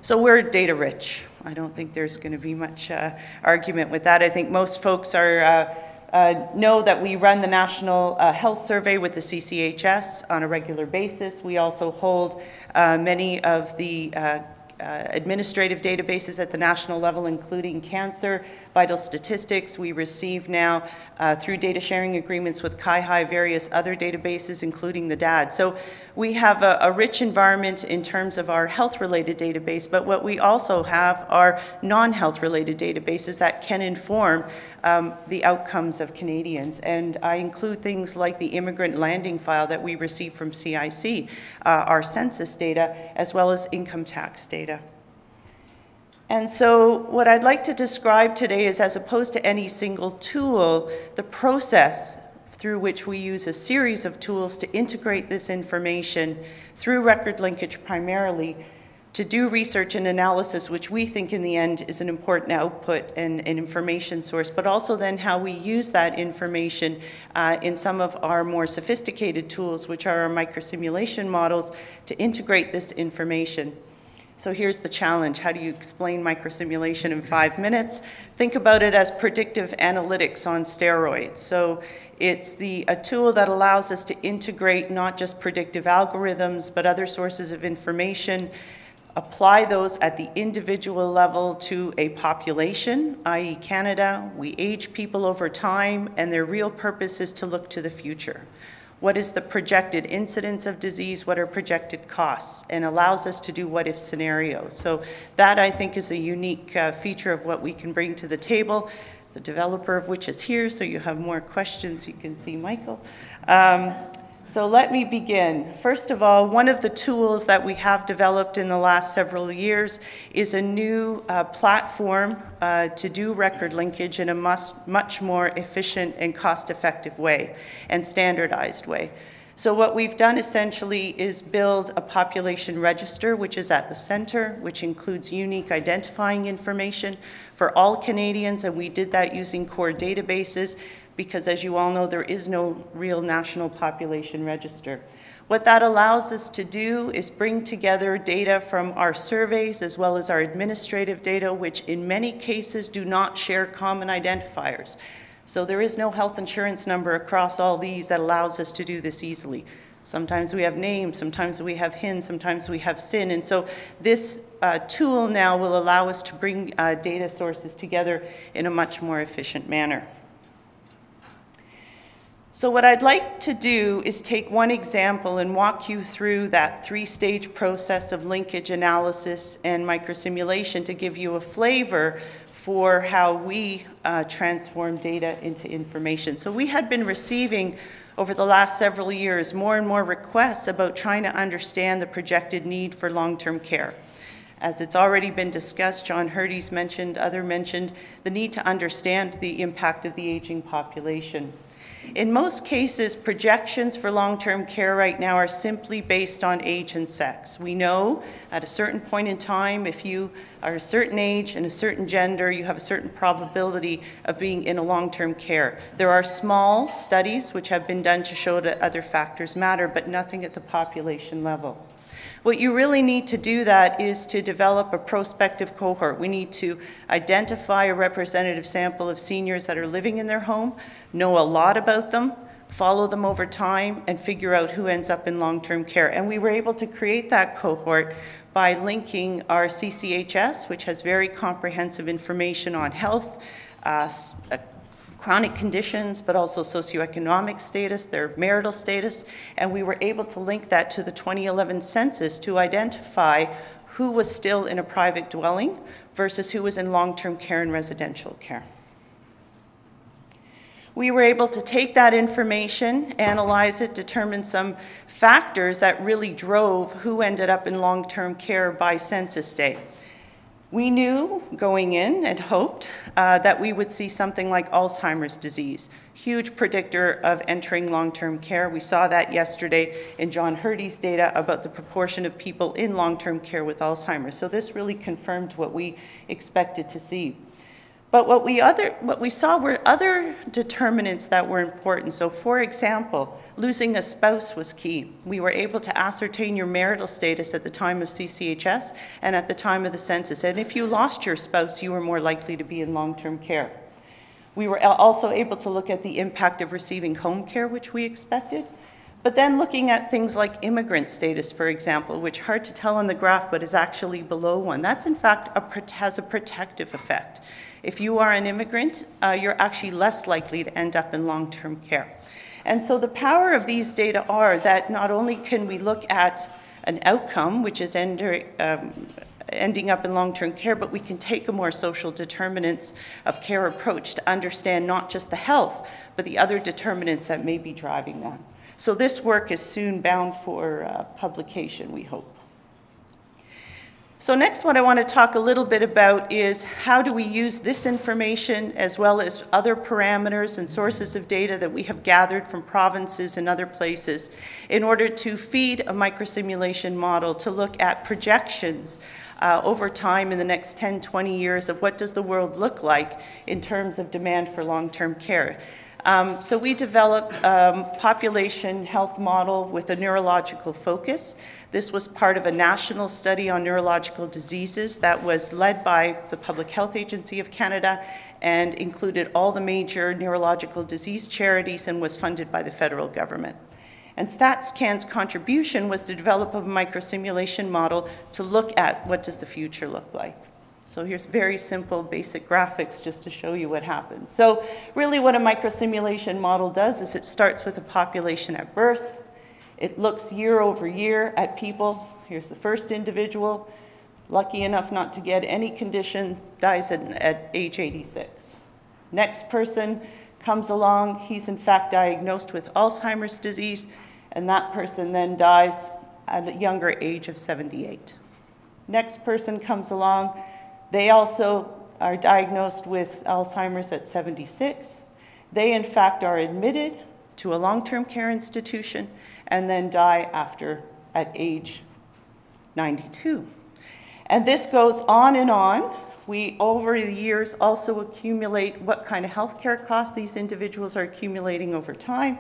So we're data rich. I don't think there's going to be much uh, argument with that. I think most folks are, uh, uh, know that we run the National uh, Health Survey with the CCHS on a regular basis. We also hold uh, many of the uh, administrative databases at the national level, including cancer, vital statistics. We receive now, through data sharing agreements with CIHI, various other databases, including the DAD. So we have a, a rich environment in terms of our health-related database, but what we also have are non-health related databases that can inform um, the outcomes of Canadians. And I include things like the immigrant landing file that we receive from CIC, uh, our census data, as well as income tax data. And so what I'd like to describe today is as opposed to any single tool, the process through which we use a series of tools to integrate this information through record linkage primarily to do research and analysis, which we think in the end is an important output and an information source, but also then how we use that information uh, in some of our more sophisticated tools, which are our microsimulation models, to integrate this information. So here's the challenge. How do you explain microsimulation in five minutes? Think about it as predictive analytics on steroids. So it's the, a tool that allows us to integrate not just predictive algorithms, but other sources of information, apply those at the individual level to a population, i.e. Canada. We age people over time, and their real purpose is to look to the future. What is the projected incidence of disease? What are projected costs? And allows us to do what if scenarios. So that I think is a unique uh, feature of what we can bring to the table the developer of which is here, so you have more questions, you can see Michael. Um, so let me begin. First of all, one of the tools that we have developed in the last several years is a new uh, platform uh, to do record linkage in a much, much more efficient and cost-effective way and standardized way. So what we've done essentially is build a population register, which is at the center, which includes unique identifying information for all Canadians, and we did that using core databases because as you all know, there is no real national population register. What that allows us to do is bring together data from our surveys as well as our administrative data, which in many cases do not share common identifiers. So there is no health insurance number across all these that allows us to do this easily. Sometimes we have names, sometimes we have HIN, sometimes we have SIN. And so this uh, tool now will allow us to bring uh, data sources together in a much more efficient manner. So what I'd like to do is take one example and walk you through that three-stage process of linkage analysis and microsimulation to give you a flavor for how we uh, transform data into information. So we had been receiving over the last several years more and more requests about trying to understand the projected need for long-term care. As it's already been discussed, John Hirdes's mentioned, other mentioned, the need to understand the impact of the aging population. In most cases, projections for long-term care right now are simply based on age and sex. We know at a certain point in time, if you are a certain age and a certain gender, you have a certain probability of being in a long-term care. There are small studies which have been done to show that other factors matter, but nothing at the population level. What you really need to do that is to develop a prospective cohort. We need to identify a representative sample of seniors that are living in their home, know a lot about them, follow them over time, and figure out who ends up in long-term care. And we were able to create that cohort by linking our CCHS, which has very comprehensive information on health, uh, chronic conditions, but also socioeconomic status, their marital status, and we were able to link that to the 2011 census to identify who was still in a private dwelling versus who was in long-term care and residential care. We were able to take that information, analyze it, determine some factors that really drove who ended up in long-term care by census day. We knew going in and hoped uh, that we would see something like Alzheimer's disease, huge predictor of entering long-term care. We saw that yesterday in John Hirdes's data about the proportion of people in long-term care with Alzheimer's. So this really confirmed what we expected to see. But what we, other, what we saw were other determinants that were important. So for example, losing a spouse was key. We were able to ascertain your marital status at the time of CCHS and at the time of the census. And if you lost your spouse, you were more likely to be in long-term care. We were also able to look at the impact of receiving home care, which we expected. But then looking at things like immigrant status, for example, which hard to tell on the graph, but is actually below one. That's in fact a, has a protective effect. If you are an immigrant, uh, you're actually less likely to end up in long-term care. And so the power of these data are that not only can we look at an outcome, which is ender, um, ending up in long-term care, but we can take a more social determinants of care approach to understand not just the health, but the other determinants that may be driving that. So this work is soon bound for uh, publication, we hope. So next what I want to talk a little bit about is how do we use this information as well as other parameters and sources of data that we have gathered from provinces and other places in order to feed a microsimulation model to look at projections uh, over time in the next 10, 20 years of what does the world look like in terms of demand for long-term care. Um, so we developed a um, population health model with a neurological focus. This was part of a national study on neurological diseases that was led by the Public Health Agency of Canada and included all the major neurological disease charities and was funded by the federal government. And StatsCan's contribution was to develop a microsimulation model to look at what does the future look like. So here's very simple basic graphics just to show you what happens. So really what a microsimulation model does is it starts with a population at birth, it looks year over year at people. Here's the first individual, lucky enough not to get any condition, dies at, at age 86. Next person comes along, he's in fact diagnosed with Alzheimer's disease, and that person then dies at a younger age of 78. Next person comes along, they also are diagnosed with Alzheimer's at 76. They, in fact, are admitted to a long term care institution and then die after at age 92. And this goes on and on. We, over the years, also accumulate what kind of healthcare costs these individuals are accumulating over time.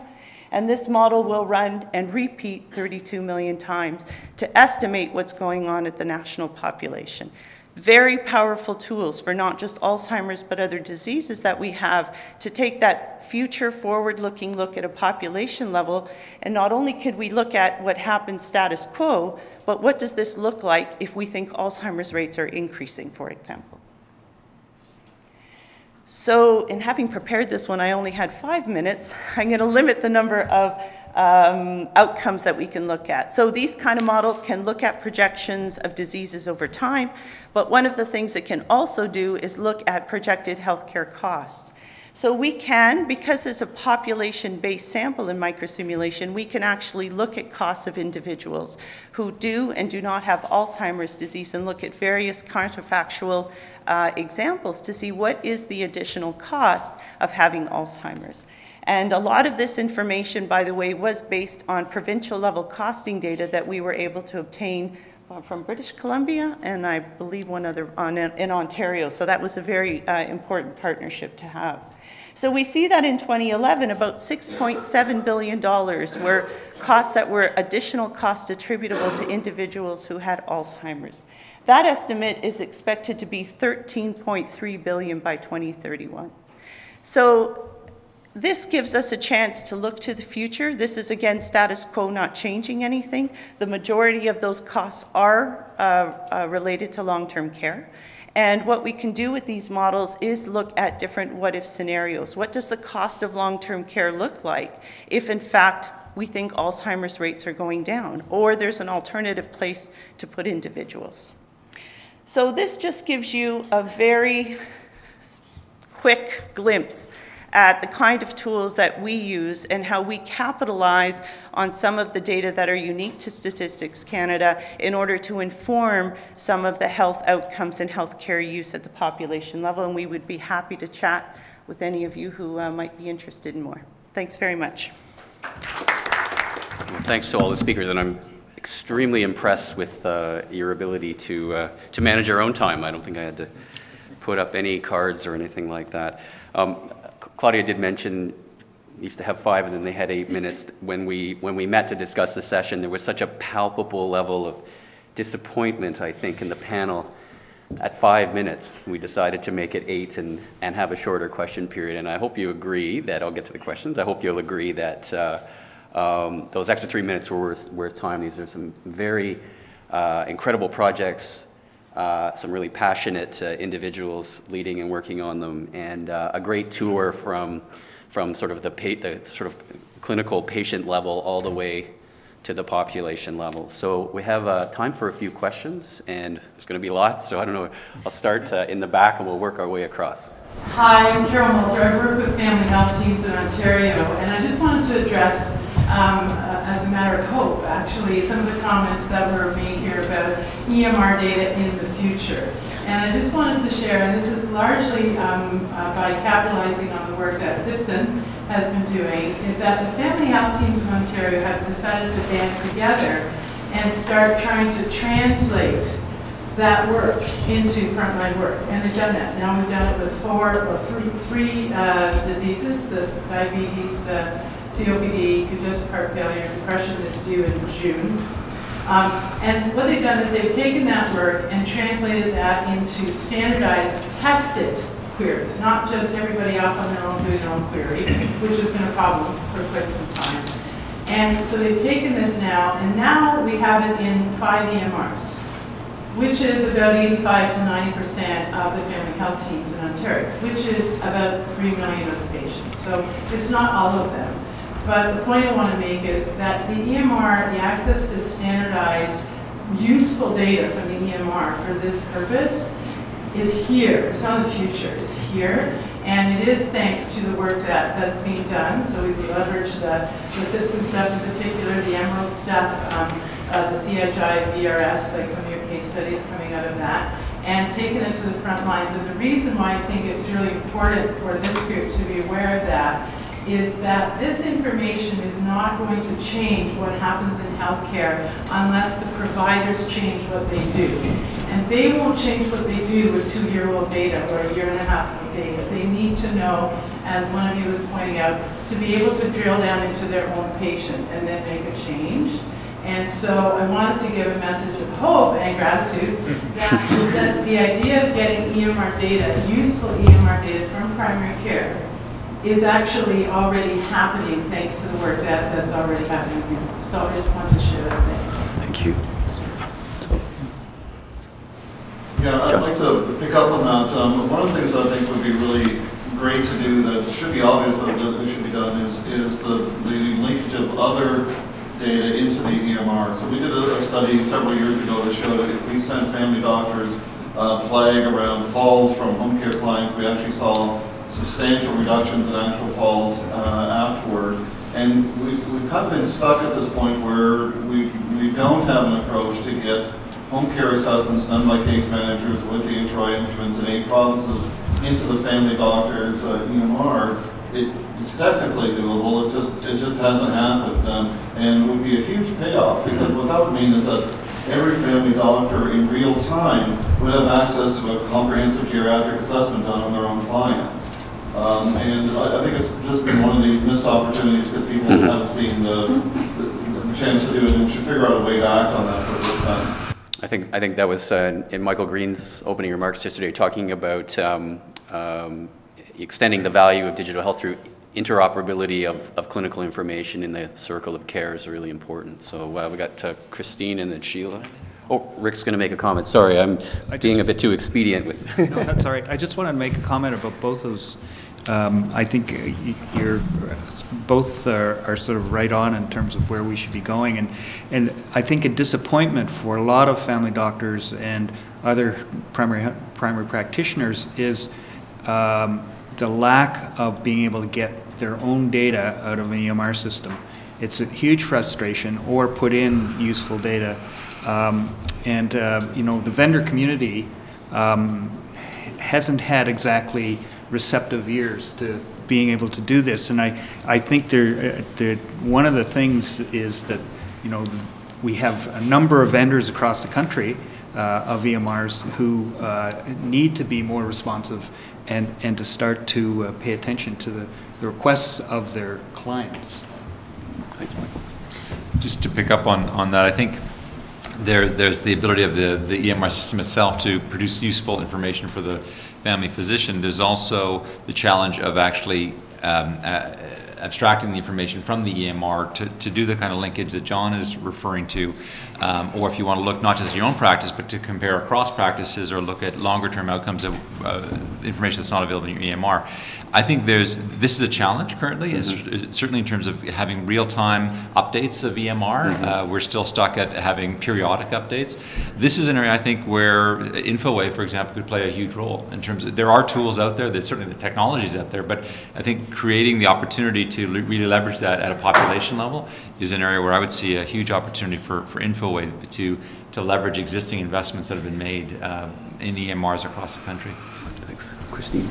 And this model will run and repeat 32 million times to estimate what's going on at the national population very powerful tools for not just Alzheimer's but other diseases that we have to take that future forward looking look at a population level and not only could we look at what happens status quo but what does this look like if we think Alzheimer's rates are increasing for example. So in having prepared this one I only had five minutes I'm going to limit the number of um, outcomes that we can look at. So these kind of models can look at projections of diseases over time, but one of the things it can also do is look at projected healthcare costs. So we can, because it's a population-based sample in microsimulation, we can actually look at costs of individuals who do and do not have Alzheimer's disease and look at various counterfactual uh, examples to see what is the additional cost of having Alzheimer's. And a lot of this information, by the way, was based on provincial level costing data that we were able to obtain from British Columbia and I believe one other on, in Ontario. So that was a very uh, important partnership to have. So we see that in 2011, about $6.7 billion were costs that were additional costs attributable to individuals who had Alzheimer's. That estimate is expected to be 13.3 billion by 2031. So this gives us a chance to look to the future. This is, again, status quo, not changing anything. The majority of those costs are uh, uh, related to long-term care. And what we can do with these models is look at different what-if scenarios. What does the cost of long-term care look like if, in fact, we think Alzheimer's rates are going down, or there's an alternative place to put individuals? So this just gives you a very quick glimpse at the kind of tools that we use and how we capitalize on some of the data that are unique to Statistics Canada in order to inform some of the health outcomes and healthcare use at the population level. And we would be happy to chat with any of you who uh, might be interested in more. Thanks very much. Thanks to all the speakers, and I'm extremely impressed with uh, your ability to, uh, to manage your own time. I don't think I had to put up any cards or anything like that. Um, Claudia did mention used to have five and then they had eight minutes. When we, when we met to discuss the session, there was such a palpable level of disappointment, I think, in the panel. At five minutes, we decided to make it eight and, and have a shorter question period. And I hope you agree that, I'll get to the questions, I hope you'll agree that uh, um, those extra three minutes were worth, worth time. These are some very uh, incredible projects, uh, some really passionate uh, individuals leading and working on them, and uh, a great tour from from sort of the, the sort of clinical patient level all the way to the population level. So we have uh, time for a few questions, and there's going to be lots, so I don't know, I'll start uh, in the back and we'll work our way across. Hi, I'm Carol Mulder. I work with family health teams in Ontario, and I just wanted to address, um, as a matter of hope, actually, some of the comments that were made here about EMR data in the future. And I just wanted to share, and this is largely um, uh, by capitalizing on the work that SIPSN has been doing, is that the family health teams in Ontario have decided to band together and start trying to translate that work into frontline work, and they've done that. Now we've done it with four or three, three uh, diseases, the diabetes, the COPD, congestive heart failure, depression is due in June. Um, and what they've done is they've taken that work and translated that into standardized, tested queries, not just everybody off on their own doing their own query, which has been a problem for quite some time. And so they've taken this now, and now we have it in five EMRs which is about 85 to 90 percent of the family health teams in Ontario, which is about 3 million of the patients. So it's not all of them. But the point I want to make is that the EMR, the access to standardized, useful data from the EMR for this purpose is here. It's not the future. It's here. And it is thanks to the work that, that's being done. So we've leveraged the, the SIPSN stuff in particular, the EMRALD stuff, um, uh, the CHI, VRS, like some of your case studies coming out of that, and taken it to the front lines. And the reason why I think it's really important for this group to be aware of that is that this information is not going to change what happens in healthcare unless the providers change what they do. And they won't change what they do with two-year-old data or a year and a half old data. They need to know, as one of you was pointing out, to be able to drill down into their own patient and then make a change. And so I wanted to give a message of hope and gratitude that, that the idea of getting EMR data, useful EMR data from primary care, is actually already happening thanks to the work that, that's already happening here. So I just wanted to share that. Thanks. Thank you. So, Yeah, I'd like to pick up on that. Um, One of the things that I think would be really great to do that should be obvious that that it should be done is, is the, the linkage of other data into the EMR. So we did a, a study several years ago that showed that if we sent family doctors uh, flag around falls from home care clients, we actually saw substantial reductions in actual falls uh, afterward. And we, we've kind of been stuck at this point where we, we don't have an approach to get home care assessments done by case managers with the interRAI instruments in eight provinces into the family doctor's uh, EMR. It, it's technically doable, it's just, it just hasn't happened. Um, and it would be a huge payoff because what that would mean is that every family doctor in real time would have access to a comprehensive geriatric assessment done on their own clients. Um, and I, I think it's just been one of these missed opportunities because people haven't seen the, the, the chance to do it and we should figure out a way to act on that for the first time. I think, I think that was uh, in Michael Green's opening remarks yesterday, talking about um, um, extending the value of digital health through interoperability of, of clinical information in the circle of care is really important. So uh, we got uh, Christine and then Sheila. Oh, Rick's going to make a comment. Sorry, I'm I being a bit too expedient with. No, that's all right. I just want to make a comment about both those. Um, I think uh, you're, both are are sort of right on in terms of where we should be going. And, and I think a disappointment for a lot of family doctors and other primary, primary practitioners is um, the lack of being able to get their own data out of an EMR system. It's a huge frustration, or put in useful data. Um, And, uh, you know, the vendor community um, hasn't had exactly receptive ears to being able to do this. And I, I think there, uh, the, one of the things is that, you know, we have a number of vendors across the country uh, of EMRs who uh, need to be more responsive and, and to start to uh, pay attention to the, the requests of their clients. Just to pick up on, on that, I think there, there's the ability of the, the EMR system itself to produce useful information for the family physician. There's also the challenge of actually um, uh, abstracting the information from the EMR to, to do the kind of linkage that John is referring to, um, or if you want to look not just at your own practice, but to compare across practices or look at longer term outcomes of uh, information that's not available in your EMR. I think there's this is a challenge currently, is- is certainly in terms of having real time updates of EMR. Uh, we're still stuck at having periodic updates. This is an area I think where Infoway, for example, could play a huge role in terms of there are tools out there. There's certainly the technologies out there, but I think creating the opportunity to really leverage that at a population level is an area where I would see a huge opportunity for for Infoway to to leverage existing investments that have been made uh, in EMRs across the country. Thanks. Christine?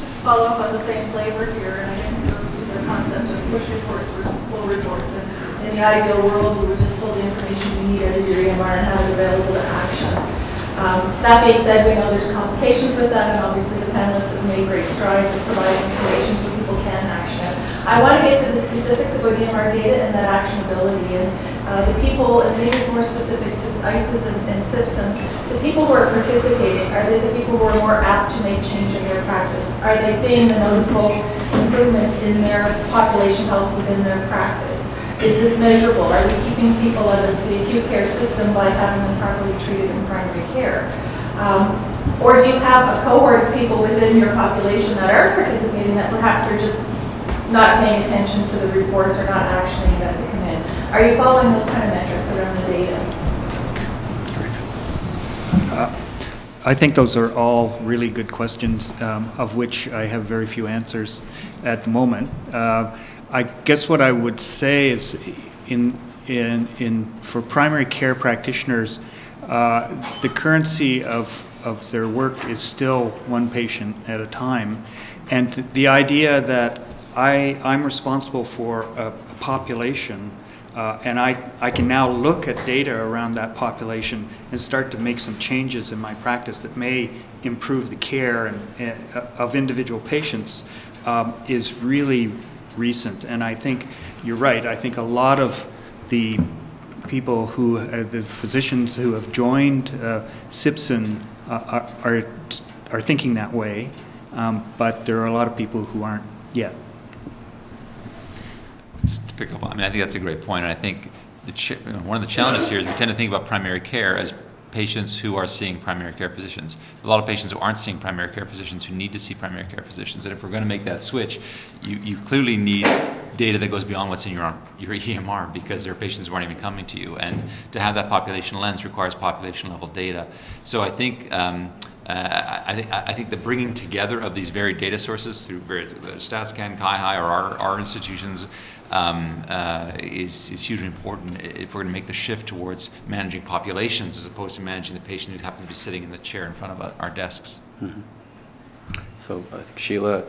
Just follow up on the same flavor here, and I guess it goes to the concept of push reports versus pull reports. And in the ideal world, we would just pull the information you need out of your EMR and have it available to action. Um, That being said, we know there's complications with that, and obviously the panelists have made great strides in providing information so people can action it. I want to get to the specifics about EMR data and that actionability, and uh, the people, and maybe it's more specific to ICES and and the people who are participating, are they the people who are more apt to make change in their practice? Are they seeing the noticeable improvements in their population health within their practice? Is this measurable? Are we keeping people out of the acute care system by having them properly treated in primary care? Um, Or do you have a cohort of people within your population that are participating that perhaps are just not paying attention to the reports or not actioning it as they come in? Are you following those kind of metrics around the data? I think those are all really good questions, um, of which I have very few answers at the moment. Uh, I guess what I would say is, in, in, in, for primary care practitioners, uh, the currency of, of their work is still one patient at a time. And the idea that I, I'm responsible for a population uh, And I, I can now look at data around that population and start to make some changes in my practice that may improve the care and, uh, of individual patients um, is really recent. And I think you're right. I think a lot of the people who, uh, the physicians who have joined uh, uh, are, are, are thinking that way, um, but there are a lot of people who aren't yet. Pick up on, I mean, I think that's a great point, and I think one of the challenges here is we tend to think about primary care as patients who are seeing primary care physicians. A lot of patients who aren't seeing primary care physicians who need to see primary care physicians, and if we're going to make that switch, you, you clearly need data that goes beyond what's in your, your EMR, because there are patients who aren't even coming to you, and to have that population lens requires population level data. So I think, um, uh, I, think, I think the bringing together of these varied data sources through various StatsCan, CIHI, or our, our institutions um, uh, is, is hugely important if we're going to make the shift towards managing populations as opposed to managing the patient who happens to be sitting in the chair in front of our desks. So I think Sheila,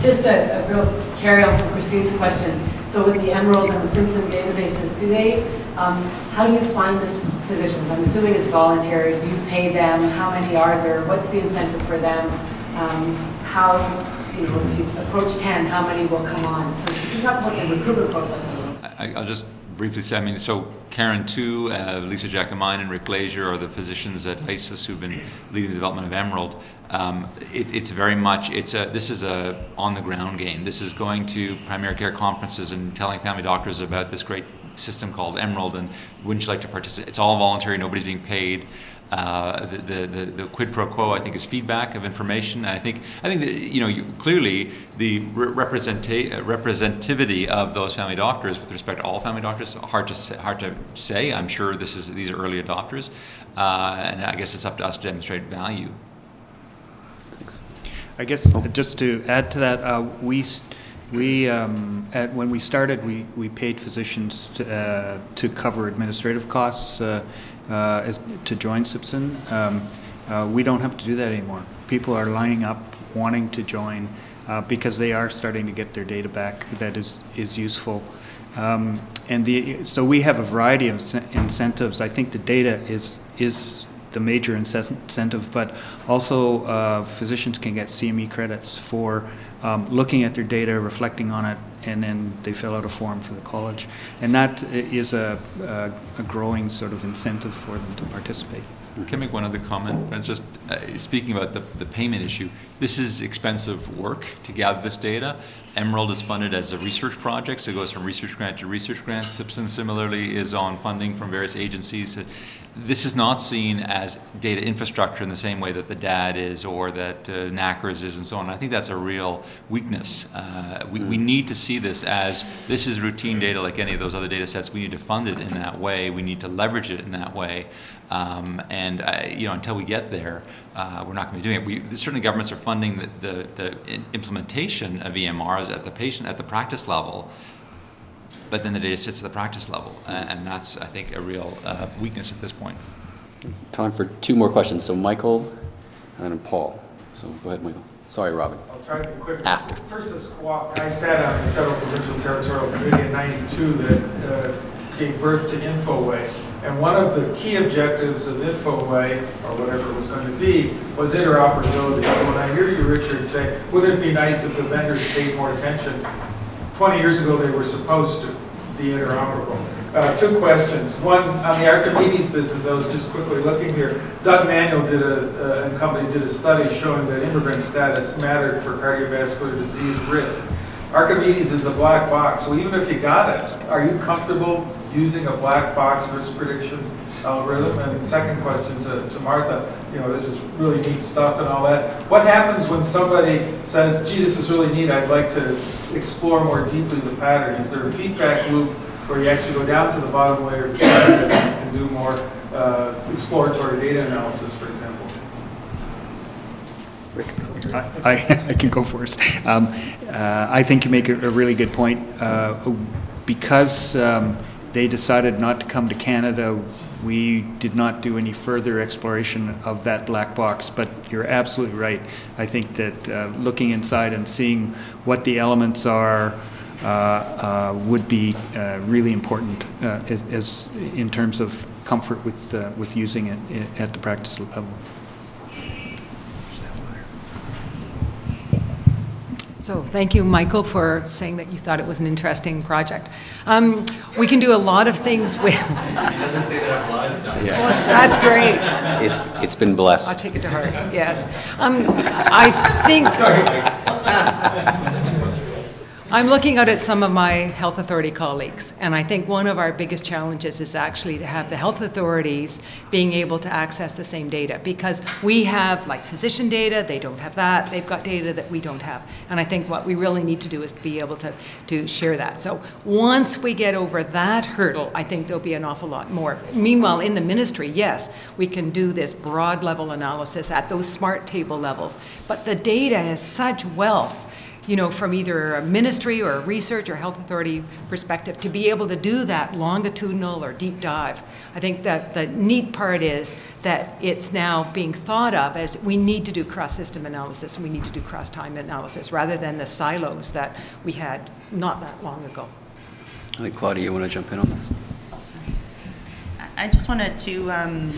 Just a, a real carry on from Christine's question. So with the EMRALD and the SIPSN databases, do they, um, how do you find the physicians? I'm assuming it's voluntary. Do you pay them? How many are there? What's the incentive for them? Um, how, you know, if you approach 10, how many will come on? So you can talk about the recruitment process a little. I, I'll just briefly say, I mean, so Karen Tu, uh, Liisa Jaakkimainen, and Rick Glazier are the physicians at ICES who've been leading the development of EMRALD. Um, it, it's very much, it's a, this is a on-the-ground game. This is going to primary care conferences and telling family doctors about this great system called EMRALD, and wouldn't you like to participate? It's all voluntary, nobody's being paid. Uh, the, the, the, the quid pro quo, I think, is feedback of information. And I think, I think that, you know, you, clearly the re- representa- representativity of those family doctors with respect to all family doctors, hard to say, hard to say. I'm sure this is, these are early adopters. Uh, and I guess it's up to us to demonstrate value. I guess just to add to that, uh, we, we, um, at, when we started, we, we paid physicians to, uh, to cover administrative costs, uh, uh, as, to join SIPSN. Um, uh, we don't have to do that anymore. People are lining up, wanting to join, uh, because they are starting to get their data back that is, is useful. Um, and the, so we have a variety of incentives. I think the data is, is the major incentive, but also uh, physicians can get CME credits for um, looking at their data, reflecting on it, and then they fill out a form for the college. And that is a, a a growing sort of incentive for them to participate. Can I make one other comment? It's just, uh, speaking about the, the payment issue, this is expensive work to gather this data. EMRALD is funded as a research project, so it goes from research grant to research grant. SIPSN similarly is on funding from various agencies. This is not seen as data infrastructure in the same way that the DAD is or that uh, NACRS is and so on. I think that's a real weakness. Uh, we, we need to see this as this is routine data like any of those other data sets. We need to fund it in that way. We need to leverage it in that way. Um, and uh, you know, until we get there, uh, we're not going to be doing it. We, certainly, governments are funding the, the, the implementation of EMRs at the patient at the practice level, but then the data sits at the practice level, uh, and that's I think a real uh, weakness at this point. Time for two more questions. So Michael and then Paul. So go ahead, Michael. Sorry, Robin. I'll try to be quick. After. First, the squawk. I sat on the Federal Provincial Territorial Committee in 92 that uh, gave birth to InfoWay. And one of the key objectives of InfoWay, or whatever it was going to be, was interoperability. So when I hear you, Richard, say, wouldn't it be nice if the vendors paid more attention? 20 years ago, they were supposed to be interoperable. Uh, two questions. One, on the Archimedes business, I was just quickly looking here. Doug Manuel did a, uh, and company did a study showing that immigrant status mattered for cardiovascular disease risk. Archimedes is a black box, so even if you got it, are you comfortable using a black box risk prediction algorithm? And second question to, to Martha, you know, this is really neat stuff and all that. What happens when somebody says, gee, this is really neat, I'd like to explore more deeply the pattern? Is there a feedback loop where you actually go down to the bottom layer of the and do more uh, exploratory data analysis, for example? I, I can go first. Um, uh, I think you make a, a really good point. Uh, because um, they decided not to come to Canada, we did not do any further exploration of that black box. But you're absolutely right. I think that uh, looking inside and seeing what the elements are uh, uh, would be uh, really important uh, as, in terms of comfort with with using it at the practice level. So thank you, Michael, for saying that you thought it was an interesting project. Um, We can do a lot of things with, doesn't say that lot of stuff. that's great. It's, it's been blessed. I'll take it to heart, yes. Um, I think. I'm looking out at some of my health authority colleagues, and I think one of our biggest challenges is actually to have the health authorities being able to access the same data, because we have, like, physician data, they don't have that, they've got data that we don't have. And I think what we really need to do is be able to, to share that. So once we get over that hurdle, I think there'll be an awful lot more. Meanwhile, in the ministry, yes, we can do this broad level analysis at those smart table levels, but the data is such wealth you know, from either a ministry or a research or health authority perspective, to be able to do that longitudinal or deep dive. I think that the neat part is that it's now being thought of as we need to do cross-system analysis, and we need to do cross-time analysis, rather than the silos that we had not that long ago. I think Claudia, you want to jump in on this? I just wanted to um,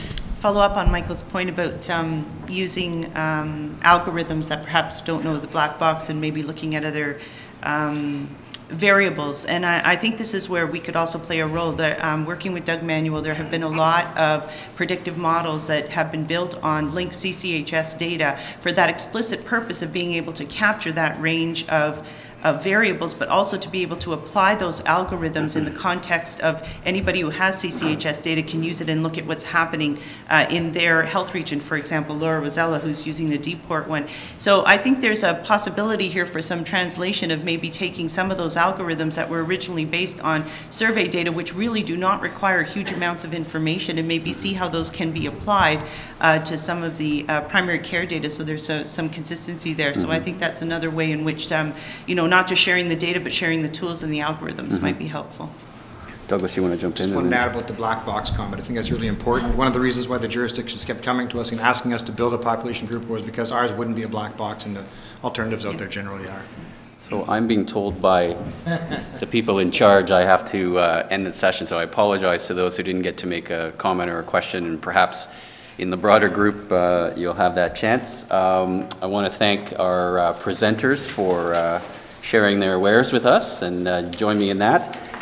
follow up on Michael's point about um, using um, algorithms that perhaps don't know the black box and maybe looking at other um, variables. And I, I think this is where we could also play a role. That um, working with Doug Manuel, there have been a lot of predictive models that have been built on linked CCHS data for that explicit purpose of being able to capture that range of of variables, but also to be able to apply those algorithms in the context of anybody who has CCHS data can use it and look at what's happening uh, in their health region. For example, Laura Rosella, who's using the DPoRT one. So I think there's a possibility here for some translation of maybe taking some of those algorithms that were originally based on survey data, which really do not require huge amounts of information, and maybe see how those can be applied uh, to some of the uh, primary care data. So there's uh, some consistency there. So I think that's another way in which, um, you know, not just sharing the data, but sharing the tools and the algorithms might be helpful. Douglas, you want to jump in? Just and wanted to add about the black box comment. I think that's really important. One of the reasons why the jurisdictions kept coming to us and asking us to build a population group was because ours wouldn't be a black box and the alternatives out there generally are. So I'm being told by the people in charge I have to uh, end the session, so I apologize to those who didn't get to make a comment or a question, and perhaps in the broader group, uh, you'll have that chance. Um, I want to thank our uh, presenters for uh, sharing their wares with us, and uh, join me in that.